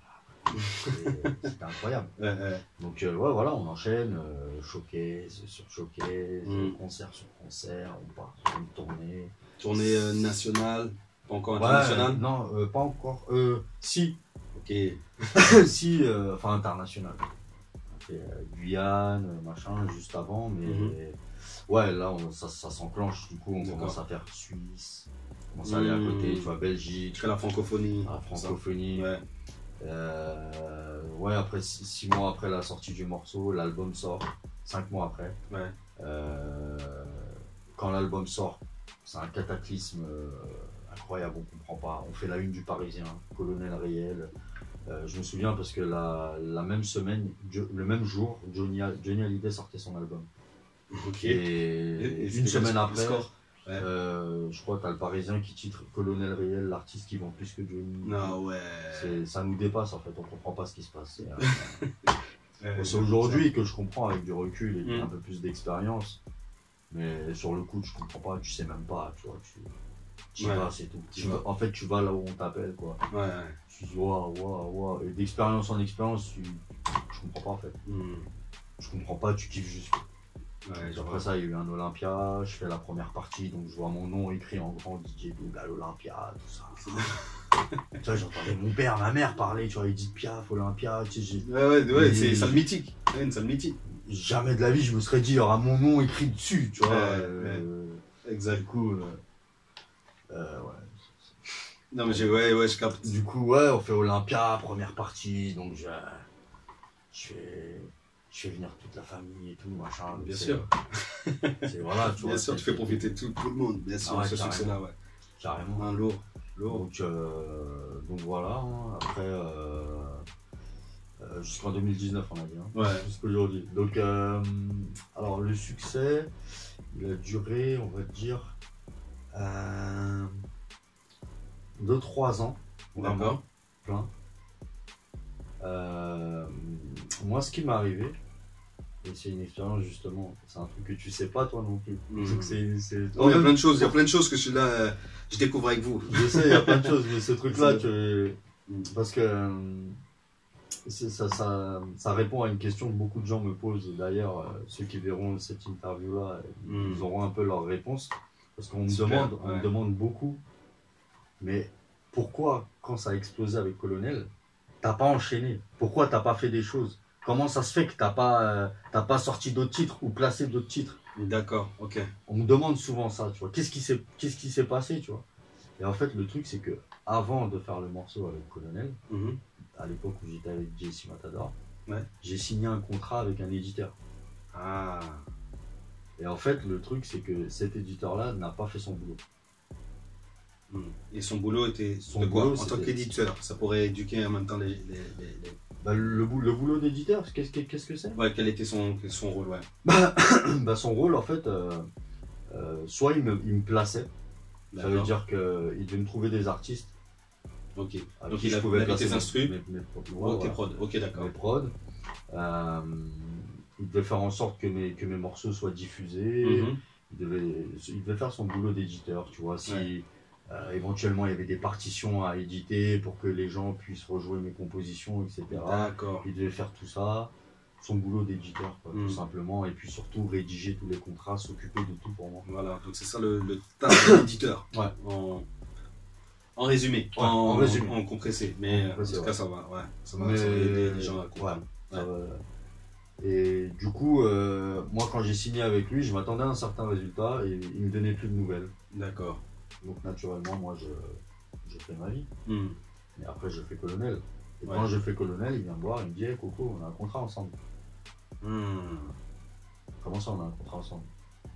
C'était incroyable. [LAUGHS] Ouais, ouais. Donc euh, ouais, voilà, on enchaîne, euh, showcase sur showcase, Mm. concert sur concert, on part sur une tournée. Tournée euh, nationale, pas encore internationale. non, euh, pas encore. Euh, si, Ok. [LAUGHS] si, euh, enfin international. Euh, Guyane, euh, machin, juste avant, mais Mhm. ouais, là, on- ça, ça s'enclenche. Du coup, on commence à faire Suisse, on commence à aller à Mhm. côté, tu vois, Belgique, Jusqu'à la francophonie. la francophonie. Ouais. Euh, ouais, après six, six mois après la sortie du morceau, l'album sort. Cinq mois après. Ouais. Euh, quand l'album sort, c'est un cataclysme incroyable, on comprend pas. On fait la une du Parisien, colonel réel. Euh, je me souviens parce que la, la même semaine, Jo- le même jour, Johnny, Johnny Hallyday sortait son album. Ok. Et, Et- et une semaine après, score Ouais. euh, je crois que t'as le Parisien qui titre Colonel réel, l'artiste qui vend plus que Johnny. Ah ouais. Ça nous dépasse en fait, on comprend pas ce qui se passe. C'est, euh, [LAUGHS] c'est aujourd'hui que je comprends avec du recul et Mm. un peu plus d'expérience. Mais sur le coup, je comprends pas, tu sais même pas, tu vois. Tu, tu Ouais. vas, c'est tout. Tu en fait, tu vas là où on t'appelle, quoi. Ouais. Tu dis, waouh, waouh, waouh. Et d'expérience en expérience, tu, je comprends pas, en fait. Hmm. Je comprends pas, tu kiffes juste. Ouais, Après ça, il y a eu un Olympia, je fais la première partie, donc je vois mon nom écrit en grand DJ Doug à l'Olympia, tout ça. tu vois, j'entendais mon père, ma mère parler, tu vois, Edith Piaf, Olympia, tu sais, Ouais, ouais, c'est une salle mythique. Ouais, une salle mythique. jamais de la vie je me serais dit il y aura mon nom écrit dessus tu vois Ouais, euh, Exact. du coup euh, euh, ouais. Non, mais j'ai, ouais, ouais, je capte. du coup ouais on fait Olympia première partie donc je je fais je fais venir toute la famille et tout machin Bien C'est- sûr. [LAUGHS] c'est voilà tu Bien sûr, tu fais profiter tout, tout le monde, bien sûr, Ah ouais, ce carrément. succès-là, ouais. carrément Un lourd. Lourd. donc euh, donc voilà hein. après euh, euh, jusqu'en 2019 on a dit hein. Ouais. jusqu'aujourd'hui. Donc, euh, alors le succès, il a duré, on va dire, 2-3 ans. D'accord. Plein. Euh, moi, ce qui m'est arrivé, et c'est une expérience justement, c'est un truc que tu sais pas toi non plus. C'est- c'est- Oh, il y a plein de choses, il y a plein de choses que je suis là, euh, je découvre avec vous. Je sais, il y a plein de choses, mais ce [LAUGHS] truc-là, parce que euh, ça, ça, ça répond à une question que beaucoup de gens me posent. D'ailleurs, euh, ceux qui verront cette interview-là, Mm. ils auront un peu leur réponse. Parce qu'on me, demande, on me demande beaucoup, mais pourquoi, quand ça a explosé avec Colonel, t'as pas enchaîné? Pourquoi t'as pas fait des choses? Comment ça se fait que t'as pas, euh, t'as pas sorti d'autres titres ou placé d'autres titres? D'accord, ok. on me demande souvent ça, tu vois. Qu'est-ce qui s'est, qu'est-ce qui s'est passé, tu vois? Et en fait, le truc, c'est que avant de faire le morceau avec Colonel, Mhm. à l'époque où j'étais avec JC Matador, Ouais. j'ai signé un contrat avec un éditeur. Ah, Et en fait, le truc, c'est que cet éditeur-là n'a pas fait son boulot. Hmm. et son boulot était Son de quoi boulot, En tant qu'éditeur, ça pourrait éduquer en même temps les. les- les- les- Bah, le, bou- le boulot d'éditeur, qu'est-ce, que- qu'est-ce que c'est? Ouais, quel était son, son rôle, ouais. [COUGHS] bah, Son rôle, en fait, euh, euh, soit il me, il me plaçait, ça veut dire qu'il devait me trouver des artistes. Ok. à Donc qui il je pouvais avait placer tes instrus. mes- ouais, prod. Ok, d'accord. mes prods. Euh, il devait faire en sorte que mes, que mes morceaux soient diffusés. Mhm. Il, devait, il devait faire son boulot d'éditeur, tu vois. Si. Euh, éventuellement il y avait des partitions à éditer pour que les gens puissent rejouer mes compositions, etc. D'accord. Il devait faire tout ça. Son boulot d'éditeur, tout simplement. Et puis surtout rédiger tous les contrats, s'occuper de tout pour moi. Voilà, donc c'est ça le, le taf de l'éditeur. Ouais. En, en résumé, Ouais, en, en résumé. en compressé. Mais En compressé, en tout cas, ça va. Ouais, ça va, Mais- ça va aider les gens à comprendre. Ça va. Et du coup, euh, moi quand j'ai signé avec lui, je m'attendais à un certain résultat et il me donnait plus de nouvelles. D'accord. Donc naturellement, moi, je, je fais ma vie. Hmm. Et après, je fais colonel. Et Ouais. quand je fais colonel, il vient me voir, il me dit hey, Coco, on a un contrat ensemble. Hmm. Comment ça, on a un contrat ensemble?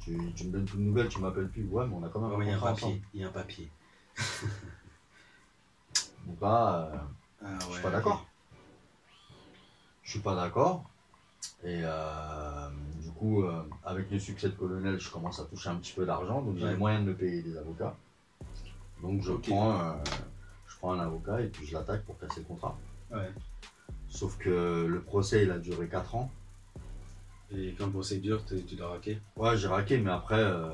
Tu, tu me donnes plus de nouvelles, tu m'appelles plus. Ouais, mais on a quand même Ouais, il y a un un contrat papier. ensemble. Il y a un papier. [LAUGHS] Donc là, euh, Ah, je suis pas d'accord. Je suis pas d'accord. Et euh, coup, euh, avec le succès de colonel, je commence à toucher un petit peu d'argent. Donc les moyens de me payer des avocats. Donc je prends, euh, je prends un avocat et puis je l'attaque pour casser le contrat. Ouais. Sauf que le procès, il a duré 4 ans. Et quand le procès dure, tu dois raquer? Ouais, j'ai raqué, mais après, euh,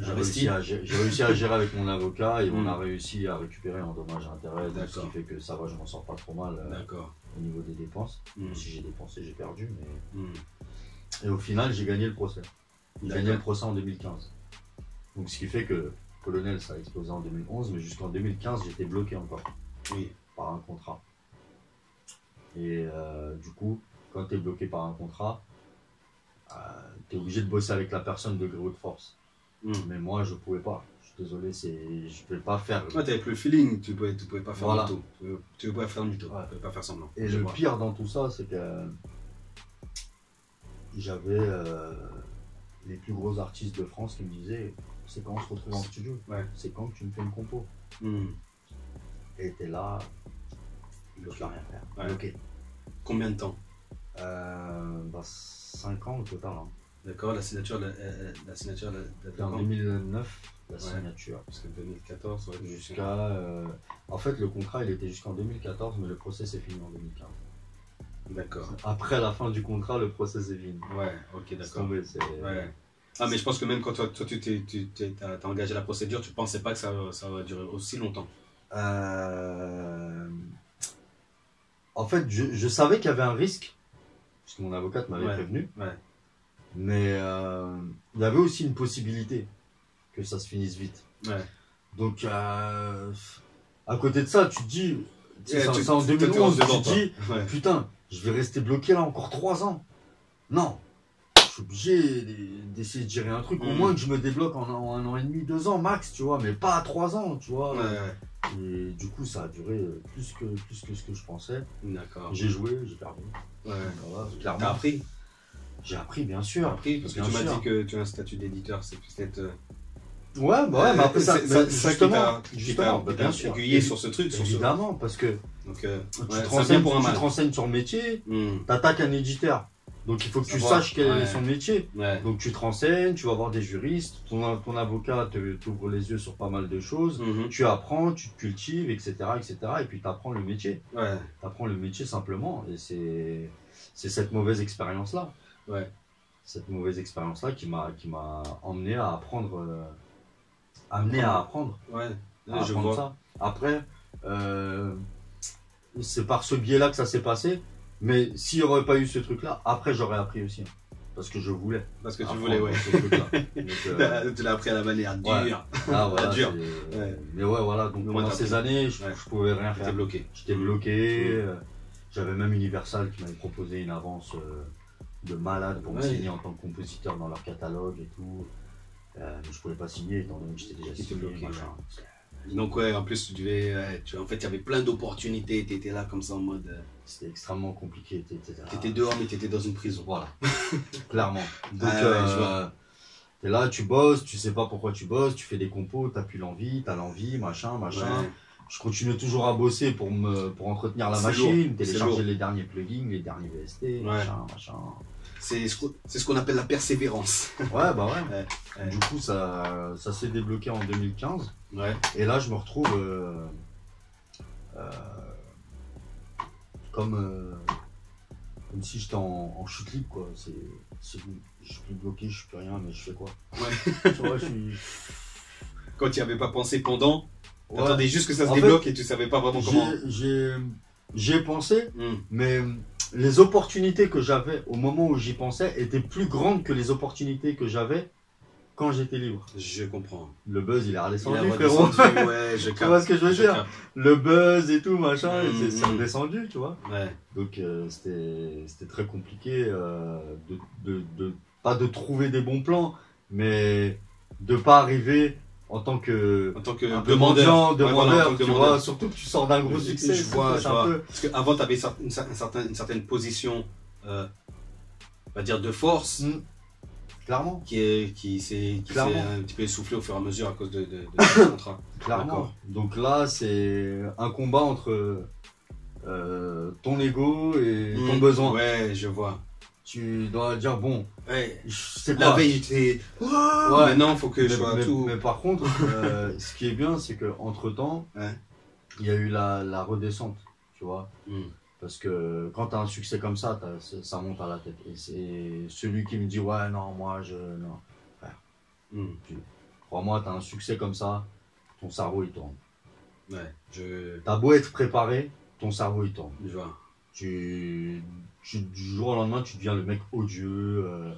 J'ai réussi, à, réussi gérer avec mon avocat et on Mm. a réussi à récupérer en dommages et intérêts, donc ce qui fait que ça va, je m'en sors pas trop mal euh, au niveau des dépenses. Hmm. Si j'ai dépensé, j'ai perdu. Mais... Hmm. Et au final, j'ai gagné le procès. J'ai gagné le procès en 2015. Donc ce qui fait que Colonel, ça a explosé en 2011, mais jusqu'en 2015, j'étais bloqué encore Oui. par un contrat. Et euh, du coup, quand tu es bloqué par un contrat, tu es obligé de bosser avec la personne de gré de force. Hmm. Mais moi, je pouvais pas. Je suis désolé, c'est, je pouvais pas faire. Ouais, t'avais plus le feeling, tu pouvais, tu pouvais pas faire Voilà. du tout. Tu pouvais, tu pouvais pas faire du tout. Ouais. Tu pouvais pas faire semblant. Et Je le vois. pire dans tout ça, c'est que j'avais euh, les plus gros artistes de France qui me disaient c'est quand on se retrouve en studio, Ouais. c'est quand que tu me fais une compo? Hmm. Et t'es là, je peux Ok. rien faire. Ouais. Ok. Combien de temps? Euh, bah, 5 ans au total. Hein. D'accord, la signature, la, la signature, la, en 2009, la Ouais. signature. Parce que 2014, ouais, Jusqu'à. euh, En fait, le contrat, il était jusqu'en 2014, mais le procès s'est fini en 2015. D'accord. Après la fin du contrat, le procès s'est fini. Ouais, ok, d'accord. Ouais. Ah, mais je pense que même quand toi, toi tu t'as, engagé la procédure, tu pensais pas que ça, ça va durer aussi longtemps. Euh, En fait, je, je savais qu'il y avait un risque, puisque mon avocate m'avait Ouais. prévenu, Ouais. mais euh, il y avait aussi une possibilité que ça se finisse vite. Ouais. Donc, euh, à côté de ça, tu te dis, c'est en tu- tu- 2011, tu- te dis, putain, je vais rester bloqué là encore 3 ans. Non, je suis obligé d'essayer de gérer un truc, au Mhm. moins que je me débloque en, en un an et demi, deux ans max, tu vois, mais pas à 3 ans, tu vois. Ouais, ouais. Et du coup, ça a duré euh, plus que, plus que ce que je pensais. D'accord. J'ai joué, j'ai perdu. Ouais. Voilà, T'as appris? J'ai appris, bien sûr. appris? Parce que tu m'as dit que tu as un statut d'éditeur, c'est peut-être. Ouais, bah ouais, mais après ça, ça, justement, bah, bien sûr. aiguillé sur ce truc, sur ce. Évidemment, parce que Donc, euh, tu, ouais, te renseignes, pour un tu te renseignes sur le métier, Hmm. t'attaques un éditeur. Donc il faut que tu Savoir, saches quel ouais. est son métier. Ouais. Donc tu te renseignes, tu vas voir des juristes, ton, ton avocat t'ouvre les yeux sur pas mal de choses. Mhm. Tu apprends, tu te cultives, etc. etc. et puis tu apprends le métier. Ouais. Tu apprends le métier simplement. Et c'est cette mauvaise expérience-là. Ouais. Cette mauvaise expérience-là qui m'a qui m'a emmené à apprendre. euh, amené à apprendre. Ouais. à Ouais, je apprendre vois. ça. Après, euh, c'est par ce biais-là que ça s'est passé. Mais s'il n'y aurait pas eu ce truc-là, après j'aurais appris aussi. hein. parce que je voulais. Parce que tu voulais, ouais. ce truc-là. [LAUGHS] Donc, euh, Tu l'as appris à la manière dure. Ouais. Ah, voilà, [LAUGHS] dur. c'est- Ouais. Mais ouais, voilà, donc pendant ces années, je, Ouais. je pouvais rien faire. bloqué. J'étais bloqué. Euh, J'avais même Universal qui m'avait proposé une avance euh, de malade pour me Ouais. signer en tant que compositeur dans leur catalogue et tout. Euh, je pouvais pas signer étant donné que j'étais déjà signé. bloqué, machin. Donc, ouais, en plus, tu devais. ouais, tu, en fait, il y avait plein d'opportunités. Tu étais là comme ça en mode. euh, C'était extrêmement compliqué. Tu étais dehors, mais tu étais dans une prison. Voilà, [LAUGHS] [LAUGHS] clairement. Donc, Ah euh, vois. t'es là, tu bosses, tu sais pas pourquoi tu bosses, tu fais des compos, t'as plus l'envie, t'as l'envie, machin, machin. Ouais. Je continue toujours à bosser pour me pour entretenir la machine, lourd, télécharger les derniers plugins, les derniers VST, machin, machin. C'est ce qu'on- c'est ce qu'on appelle la persévérance. Ouais, bah ouais. [LAUGHS] Du coup, ça, ça s'est débloqué en 2015. Ouais. Et là, je me retrouve euh, euh, comme, euh, comme si j'étais en, en chute libre, quoi. C'est, je suis plus bloqué, je suis plus rien, mais je fais quoi? Ouais. [LAUGHS] Tu vois, je suis. Quand tu n'y avais pas pensé pendant, Ouais. t'attendais juste que ça se En débloque et tu savais pas vraiment comment. J'ai pensé, Hmm. mais les opportunités que j'avais au moment où j'y pensais étaient plus grandes que les opportunités que j'avais quand j'étais libre. Je comprends. Le buzz, il est Il a redescendu, frérot. redescendu, ouais, je [LAUGHS] Tu vois ce que je veux Je dire? Le buzz et tout, machin, Mm, c'est, c'est mm. redescendu, tu vois. Ouais. Donc euh, c'était, c'était très compliqué euh, de, de, de- pas de trouver des bons plans, mais de pas arriver en tant que En tant que demandeur. Ouais, demandeur, tu vois, surtout que tu sors d'un gros succès. Je c'est- vois, c'est je un vois. peu- Parce qu'avant, tu avais une, cer- un certain- une certaine position, euh, on va dire, de force, Mm. Clairement, qui est qui s'est un petit peu essoufflée au fur et à mesure à cause de, de, de [COUGHS] ce contrat. clairement. Donc là, c'est un combat entre euh, ton ego et ton Mm. besoin. Ouais, je vois. Tu dois dire bon, Ouais. c'est La veille, j'étais. Ouais. Il faut que mais, je sois mais- tout. mais par contre, euh, ce qui est bien, c'est que entre temps, Ouais. il y a eu la, la redescente, tu vois. Mm. Parce que quand tu as un succès comme ça, t'as- ça monte à la tête. Et c'est celui qui me dit ouais non moi je non Mm. Crois-moi, t'as un succès comme ça, ton cerveau il tourne. Ouais, je, T'as beau être préparé, ton cerveau il tourne. je vois. Tu, tu- du jour au lendemain, tu deviens le mec odieux, euh,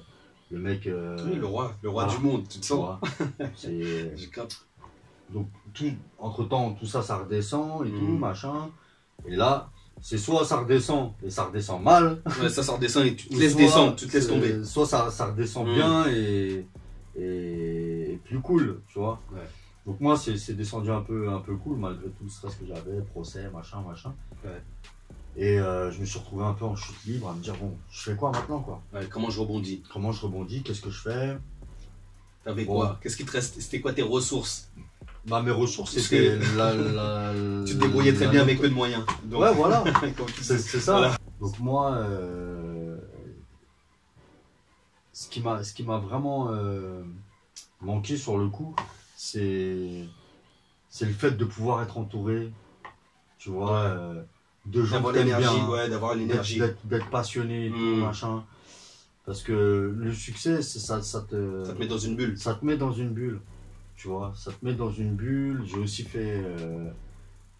le mec. euh, Oui, le roi, le roi du monde, tu te sens. [LAUGHS] Donc, tout, entre temps, tout ça, ça redescend et tout, Mhm. machin. Et là, c'est soit ça redescend et ça redescend mal, Ouais, ça, ça redescend et tu te laisses soit descendre, tu te laisses tomber. Soit ça, ça redescend Mhm. bien et, et, et plus cool, tu vois. Ouais. Donc, moi, c'est c'est descendu un peu, un peu cool malgré tout le stress que j'avais, procès, machin, machin. Ouais. Et euh, je me suis retrouvé un peu en chute libre à me dire, bon, je fais quoi maintenant, quoi? Ouais, comment je rebondis? Comment je rebondis? Qu'est-ce que je fais? T'avais Bon. quoi? Qu'est-ce qui te reste? C'était quoi tes ressources? Bah, Mes ressources, c'était que la, [LAUGHS] la- Tu te débrouillais très bien avec peu de moyens. Donc, Ouais, voilà. [LAUGHS] C'est ça. Voilà. Donc moi, euh, ce qui m'a, vraiment euh, manqué sur le coup, c'est, c'est le fait de pouvoir être entouré, tu vois, Ouais. euh, de gens D'avoir l'énergie, ouais, d'avoir d'être, l'énergie. d'être- passionné, tout, Mm. machin. Parce que le succès, ça, ça te, Ça te met dans une bulle. ça te met dans une bulle, tu vois. Ça te met dans une bulle. J'ai aussi fait euh,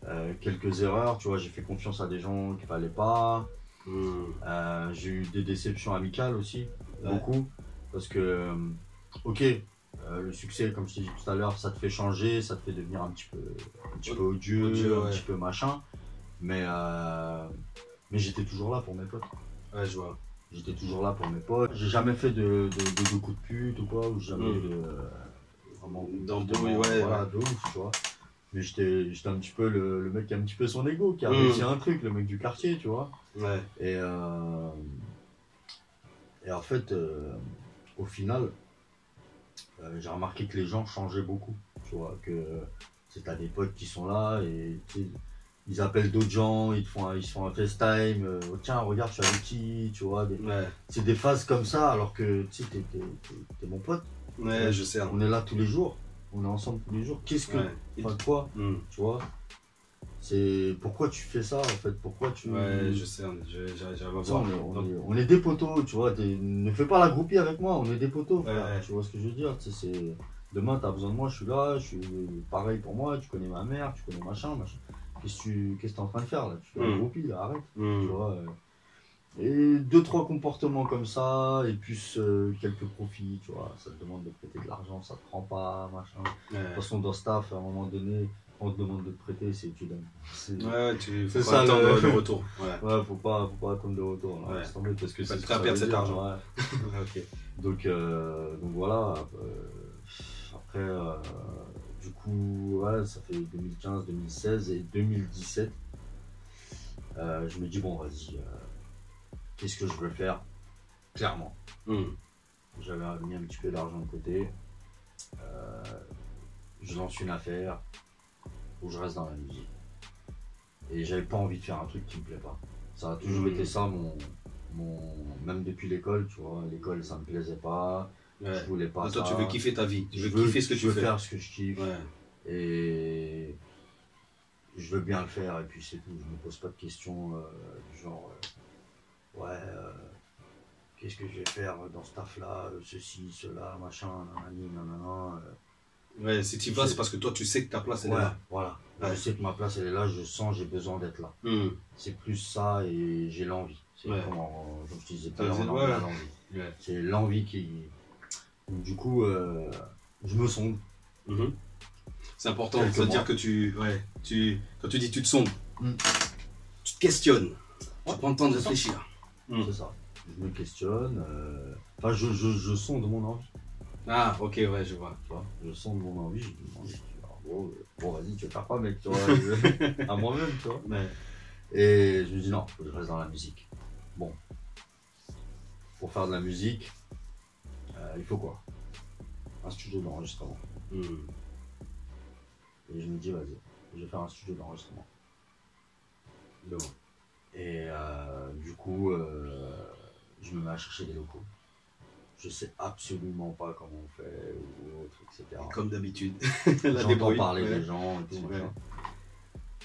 euh, quelques erreurs, tu vois. J'ai fait confiance à des gens qu'il fallait pas. Hmm. Euh, j'ai eu des déceptions amicales aussi, Ouais. beaucoup. Parce que, ok, le succès, comme je t'ai dit tout à l'heure, ça te fait changer, ça te fait devenir un petit peu, un petit peu odieux, un petit peu machin. Mais, euh, mais j'étais toujours là pour mes potes. Ouais, je vois. J'étais toujours là pour mes potes. J'ai jamais fait de, de, de- de coups de pute ou quoi, ou jamais Mm. de. euh, Vraiment. D'embrouille, ouais, Voilà, de ouf, tu vois. Mais j'étais un petit peu le, le mec qui a un petit peu son ego, qui a Mm. réussi un truc, le mec du quartier, tu vois. Ouais. Et, euh, et en fait, euh, au final, j'ai remarqué que les gens changeaient beaucoup. Tu vois, que c'est t'as des potes qui sont là et ils appellent d'autres gens, ils te font un, ils se font un FaceTime, euh, tiens, regarde, je suis avec qui, tu vois. des- Ouais. c'est des phases comme ça, alors que tu sais, t'es, t'es- t'es- t'es mon pote. Ouais, je sais. hein. On est là tous les jours, on est ensemble tous les jours. Qu'est-ce que. Ouais. Enfin, quoi, tu vois? C'est pourquoi tu fais ça en fait? Pourquoi tu. Ouais, je sais. je- J'arrive à Ça, voir. on, est, on est- on est des poteaux, tu vois. Ne fais pas la groupie avec moi, on est des poteaux, frère. Ouais, ouais. Tu vois ce que je veux dire? Tu c'est- Demain, t'as besoin de moi, je suis là, je suis pareil pour moi, tu connais ma mère, tu connais machin, machin. Qu'est-ce que tu t'es en train de faire là? Tu fais la Mm. groupie, là, arrête, hmm. tu vois. euh. Et deux, trois comportements comme ça, et plus euh, quelques profits, tu vois. Ça te demande de prêter de l'argent, ça te prend pas, machin. De toute façon, dans staff, à un moment donné, on te demande de te prêter, c'est tu donnes. C'est- Ouais, tu C'est faut ça, attendre le- le [LAUGHS] retour. Ouais. Ouais, faut pas, faut pas attendre de retour. Là. Ouais. Parce que c'est perdre cet argent. ouais. [LAUGHS] Donc, euh, donc voilà. après, du coup, ça fait 2015, 2016 et 2017. euh, je me dis, bon, vas-y, euh, qu'est-ce que je veux faire? Clairement. Hmm. J'avais mis un petit peu d'argent de côté. Euh, je lance une affaire où je reste dans la musique. Et j'avais pas envie de faire un truc qui me plaît pas. Ça a toujours Mhm. été ça, mon, mon, même depuis l'école, tu vois. L'école, ça me plaisait pas. Ouais. Je voulais pas toi, ça. tu veux kiffer ta vie. Tu Je veux, kiffer ce que je tu veux faire ce que je kiffe. Ouais. Et je veux bien le faire et puis c'est tout. Je me pose pas de questions euh, du genre euh, ouais euh, qu'est-ce que je vais faire dans ce taf là, ceci, cela, machin, nanani, nanana. Ouais, si tu y vas, c'est parce que toi, tu sais que ta place, elle est Ouais, là. voilà. Ouais. Je sais que ma place elle est là, je sens j'ai besoin d'être là. Hmm. C'est plus ça et j'ai l'envie. C'est Ouais. comme, je disais tout à l'heure, l'envie. C'est l'envie qui. Donc, du coup, euh, je me sonde. Mhm. C'est important, Quelques ça veut dire mois. que tu, ouais, tu, quand tu dis tu te sondes, Mm. tu te questionnes, tu prends le temps de réfléchir. C'est ça. Je me questionne. euh, Enfin, je, je, je sonde mon envie. Ah, ok, ouais, je vois. Tu vois, je sens mon envie, je me demande, je dis, ah, bon, bon, vas-y, tu veux faire quoi, mec, tu vois, [LAUGHS] je- à moi-même, tu vois. Ouais. Et je me dis, non, faut que je reste dans la musique. Bon, pour faire de la musique, euh, il faut quoi? Un studio d'enregistrement. Mm. Et je me dis, vas-y, je vais faire un studio d'enregistrement. Et euh, du coup, euh, je me mets à chercher des locaux. Je sais absolument pas comment on fait ou autre, etc. Comme d'habitude. [LAUGHS] J'entends parler ouais. des gens et tout, Ouais. machin.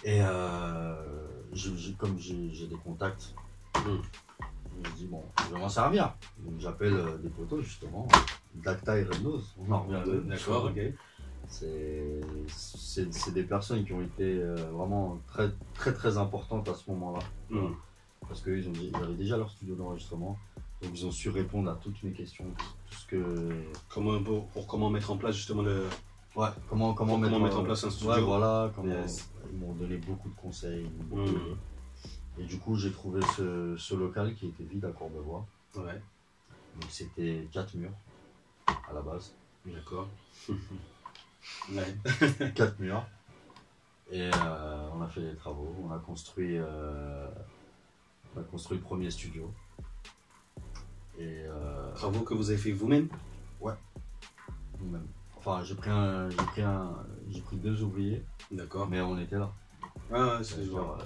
Et euh, je- je- comme j'ai des contacts, Mm. Je me dis, bon, je vais m'en servir. Donc j'appelle euh, des potos, justement, Dacta et Renos, on en revient à eux. D'accord, ok. C'est c'est- c'est des personnes qui ont été euh, vraiment très très très importantes à ce moment-là. Mm. Parce qu'ils ils avaient déjà leur studio d'enregistrement. Donc ils ont su répondre à toutes mes questions. Tout ce que. Comment, pour, pour comment mettre en place justement le. Ouais, comment, comment, comment mettre en place un studio. Voilà, comment, Yes. ils m'ont donné beaucoup de conseils. beaucoup Mm. Et du coup, j'ai trouvé ce, ce local qui était vide à Courbevoie. Ouais, Donc c'était quatre murs à la base. d'accord. [LAUGHS] ouais. quatre murs. Et euh, on a fait les travaux. On a construit, euh, on a construit le premier studio. Et euh, Travaux que vous avez fait vous-même? Nous-mêmes. Enfin, j'ai pris un, j'ai pris un, j'ai pris deux ouvriers, D'accord. mais on était là. Ah, ouais, c'est genre.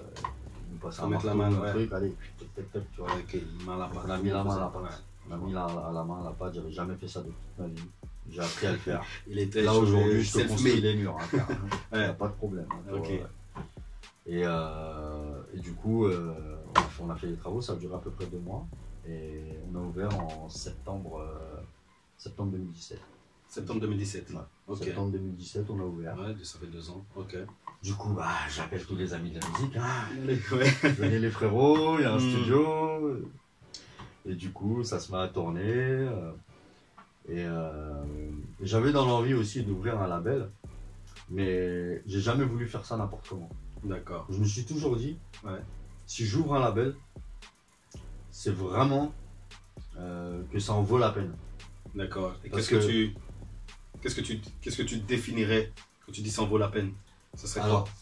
Faut un mettre la main, ouais. truc, allez, tu vois. Ok, à la. On a mis la main à la pâte. On a mis la, à la main à la pâte, j'avais jamais fait ça de toute ma vie. J'ai appris à le faire. [LAUGHS] Il était Là aujourd'hui, je te construis les murs. Hein, frère. [LAUGHS] Il n'y a pas de problème. hein, Ok. Et, euh, et du coup, euh, on, a fait, on a fait les travaux, ça a duré à peu près deux mois. Et on a ouvert en septembre, euh, septembre 2017. Septembre 2017. Ouais. Ok. Septembre 2017, on a ouvert. Ouais, ça fait deux ans. Ok. Du coup, bah, j'appelle tous les amis de la musique. Hein. [LAUGHS] Ouais. Venez les frérots, il y a un Mm. studio. Et du coup, ça se met à tourner. euh, Et, euh, j'avais dans l'envie aussi d'ouvrir un label. Mais j'ai jamais voulu faire ça n'importe comment. D'accord. Je me suis toujours dit, Ouais. si j'ouvre un label, c'est vraiment euh, que ça en vaut la peine. D'accord. Et qu'est-ce que, que- tu. Qu'est-ce que tu. Qu'est-ce que tu définirais quand tu dis ça en vaut la peine? Ce serait Alors, quoi?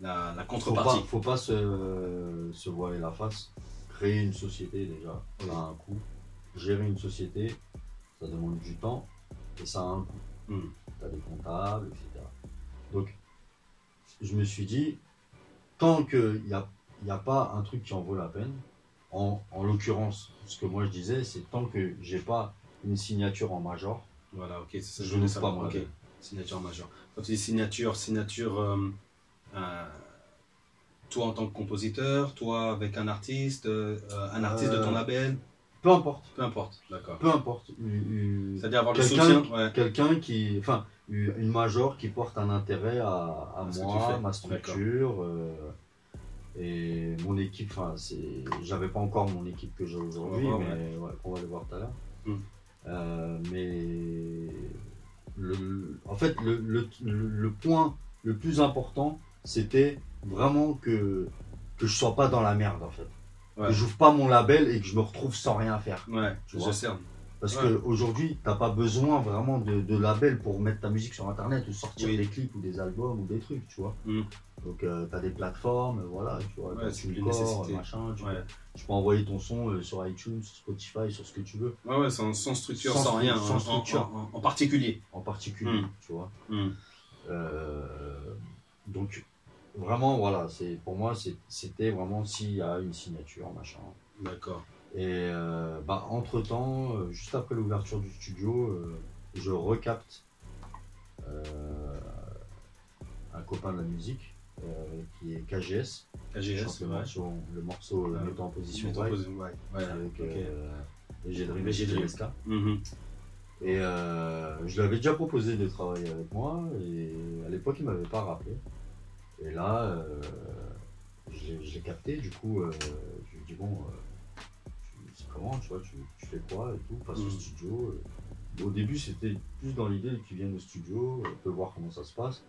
La, la faut pas, contrepartie. faut pas se, se voiler la face. Créer une société déjà, ça a un coût. Gérer une société, ça demande du temps et ça a un coût. Hmm. Tu as des comptables, etc. Donc, je me suis dit, tant qu'il n'y a, il y a pas un truc qui en vaut la peine, en, en l'occurrence, ce que moi je disais, c'est tant que j'ai pas une signature en major, Voilà, ok, c'est ça. Je voulais n'ouvre savoir. pas Ok. Signature majeure. Quand tu dis signature, signature. euh, euh, toi en tant que compositeur, toi avec un artiste, euh, un artiste de ton label, peu importe, peu importe. D'accord. peu importe. C'est-à-dire avoir le Quelqu'un soutien. Ouais. quelqu'un qui, enfin, une major qui porte un intérêt à, à moi, ma structure et mon équipe. Enfin, c'est, j'avais pas encore mon équipe que j'ai aujourd'hui, On mais ouais, qu'on va aller voir tout à l'heure. Mm. Euh, mais le, en fait, le, le, le- le point le plus important, c'était vraiment que que je sois pas dans la merde en fait. Ouais. Que j'ouvre pas mon label et que je me retrouve sans rien faire. Ouais, Tu vois. Parce Ouais. qu'aujourd'hui, tu n'as pas besoin vraiment de, de label pour mettre ta musique sur internet ou sortir Oui. des clips ou des albums ou des trucs, tu vois. Mm. Donc tu as des plateformes, voilà, tu vois, Ouais, TuneCore, nécessité. machin, tu, Ouais. peux, tu peux envoyer ton son euh, sur iTunes, sur Spotify, sur ce que tu veux, Ouais, ouais, sans, sans structure, Sans rien, sans en- structure. En, en particulier. en particulier, Mm. tu vois. Hmm. Euh, donc vraiment, voilà, c'est pour moi, c'était vraiment s'il y a une signature, machin. D'accord. Et euh, bah, entre-temps, euh, juste après l'ouverture du studio, euh, je recapte euh, un copain de la musique euh, qui est KGS. KGS, le ouais. morceau, le morceau euh, Ouais. Mettant en position Mettons ouais, pause- ouais. Ouais, avec ok. euh, Léger Dream Léger et. Mhm. Et euh, je lui avais déjà proposé de travailler avec moi, et à l'époque, il m'avait pas rappelé. Et là, euh, je l'ai- je l'ai capté, du coup, euh, je lui ai dit, bon, euh, tu- c'est comment, tu vois, tu, tu fais quoi et tout, passe au Mhm. studio. euh. Au début, c'était plus dans l'idée qu'il vienne au studio, on peut voir comment ça se passe,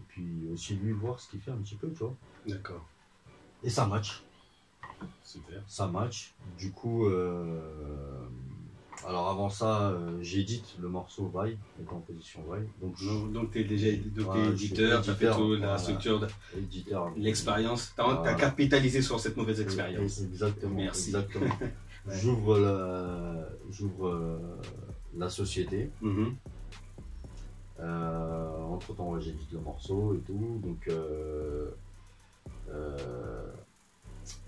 et puis aussi lui voir ce qu'il fait un petit peu, tu vois. D'accord. Et ça match, Super. ça match. Du coup, euh, alors avant ça, euh, j'édite le morceau Vaille, est en position Vaille. Donc, je Donc, tu es déjà donc Ouais, éditeur, tu as fait toute la structure, l'expérience. Tu as, Voilà. capitalisé sur cette mauvaise expérience. Exactement. Merci. Exactement. [LAUGHS] Ouais. J'ouvre la, j'ouvre euh, la société. Mhm. Euh, entre temps, j'édite le morceau et tout. Donc, euh, euh,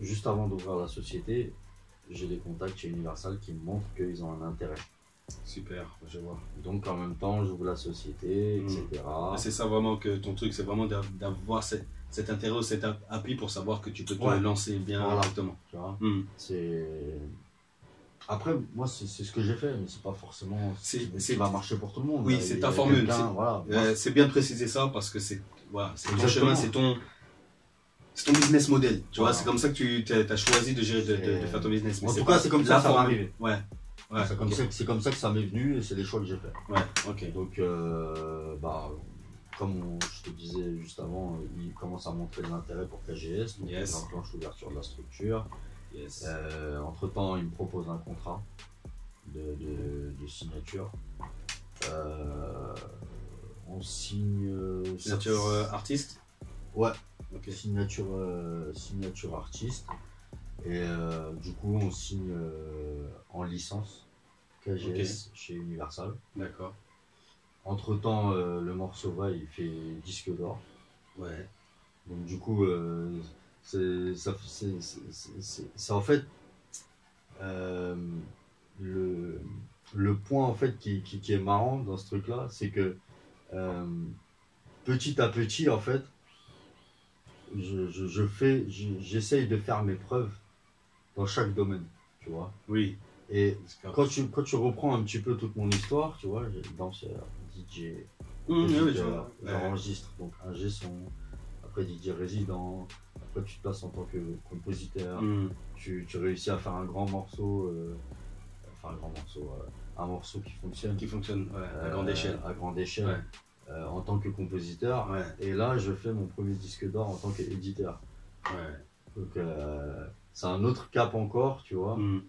juste avant d'ouvrir la société, j'ai des contacts chez Universal qui me montrent qu'ils ont un intérêt. Super, je vois. Donc, en même temps, j'ouvre la société, Mm. etc. C'est ça vraiment que ton truc, c'est vraiment d'av- d'avoir cet, cet intérêt ou cet appui pour savoir que tu peux te Ouais. lancer bien Voilà. correctement. Tu vois. C'est Après, moi, c'est ce que j'ai fait, mais c'est pas forcément ce qui- va marcher pour tout le monde. Oui, c'est ta formule, c'est- Voilà. Euh, bien de préciser ça parce que c'est voilà, ton chemin, c'est ton, ton business model. Tu vois, c'est comme ça que tu as, choisi de, gérer, de, de- de faire ton business. Mais En tout cas, c'est comme ça que ça m'est arrivé. Ouais. Ouais, c'est comme, ok. ça que- c'est comme ça que ça m'est venu et c'est les choix que j'ai fait. Ouais, ok. Donc, euh, bah, comme on- je te disais juste avant, il commence à montrer de l'intérêt pour KGS, donc Yes. il enclenche l'ouverture de la structure. Yes. entre temps, il me propose un contrat de, de- de signature. Euh, on signe. euh, Signature euh, artiste Ouais, Ok. signature, euh, signature artiste. Et euh, du coup, on signe euh, en licence KGS chez Universal. D'accord. Entre temps, le morceau va, il fait disque d'or. Ouais. Donc du coup, euh, c'est en fait euh, le, le point en fait qui, qui- qui est marrant dans ce truc-là, c'est que euh, petit à petit en fait, je, je, je fais, je- j'essaye de faire mes preuves dans chaque domaine, tu vois. Oui. Et Quand... tu, quand tu reprends un petit peu toute mon histoire, tu vois, j'ai danseur, DJ, Mmh, J'enregistre, ouais, donc un son, après DJ résident, après tu te places en tant que compositeur, Mmh. tu, tu réussis à faire un grand morceau, euh, enfin un grand morceau, euh, un morceau qui fonctionne Qui fonctionne ouais, à euh, grande échelle. à grande échelle, Ouais. euh, en tant que compositeur. Ouais. Et là, je fais mon premier disque d'or en tant qu'éditeur. Donc euh, c'est un autre cap encore, tu vois. Mmh.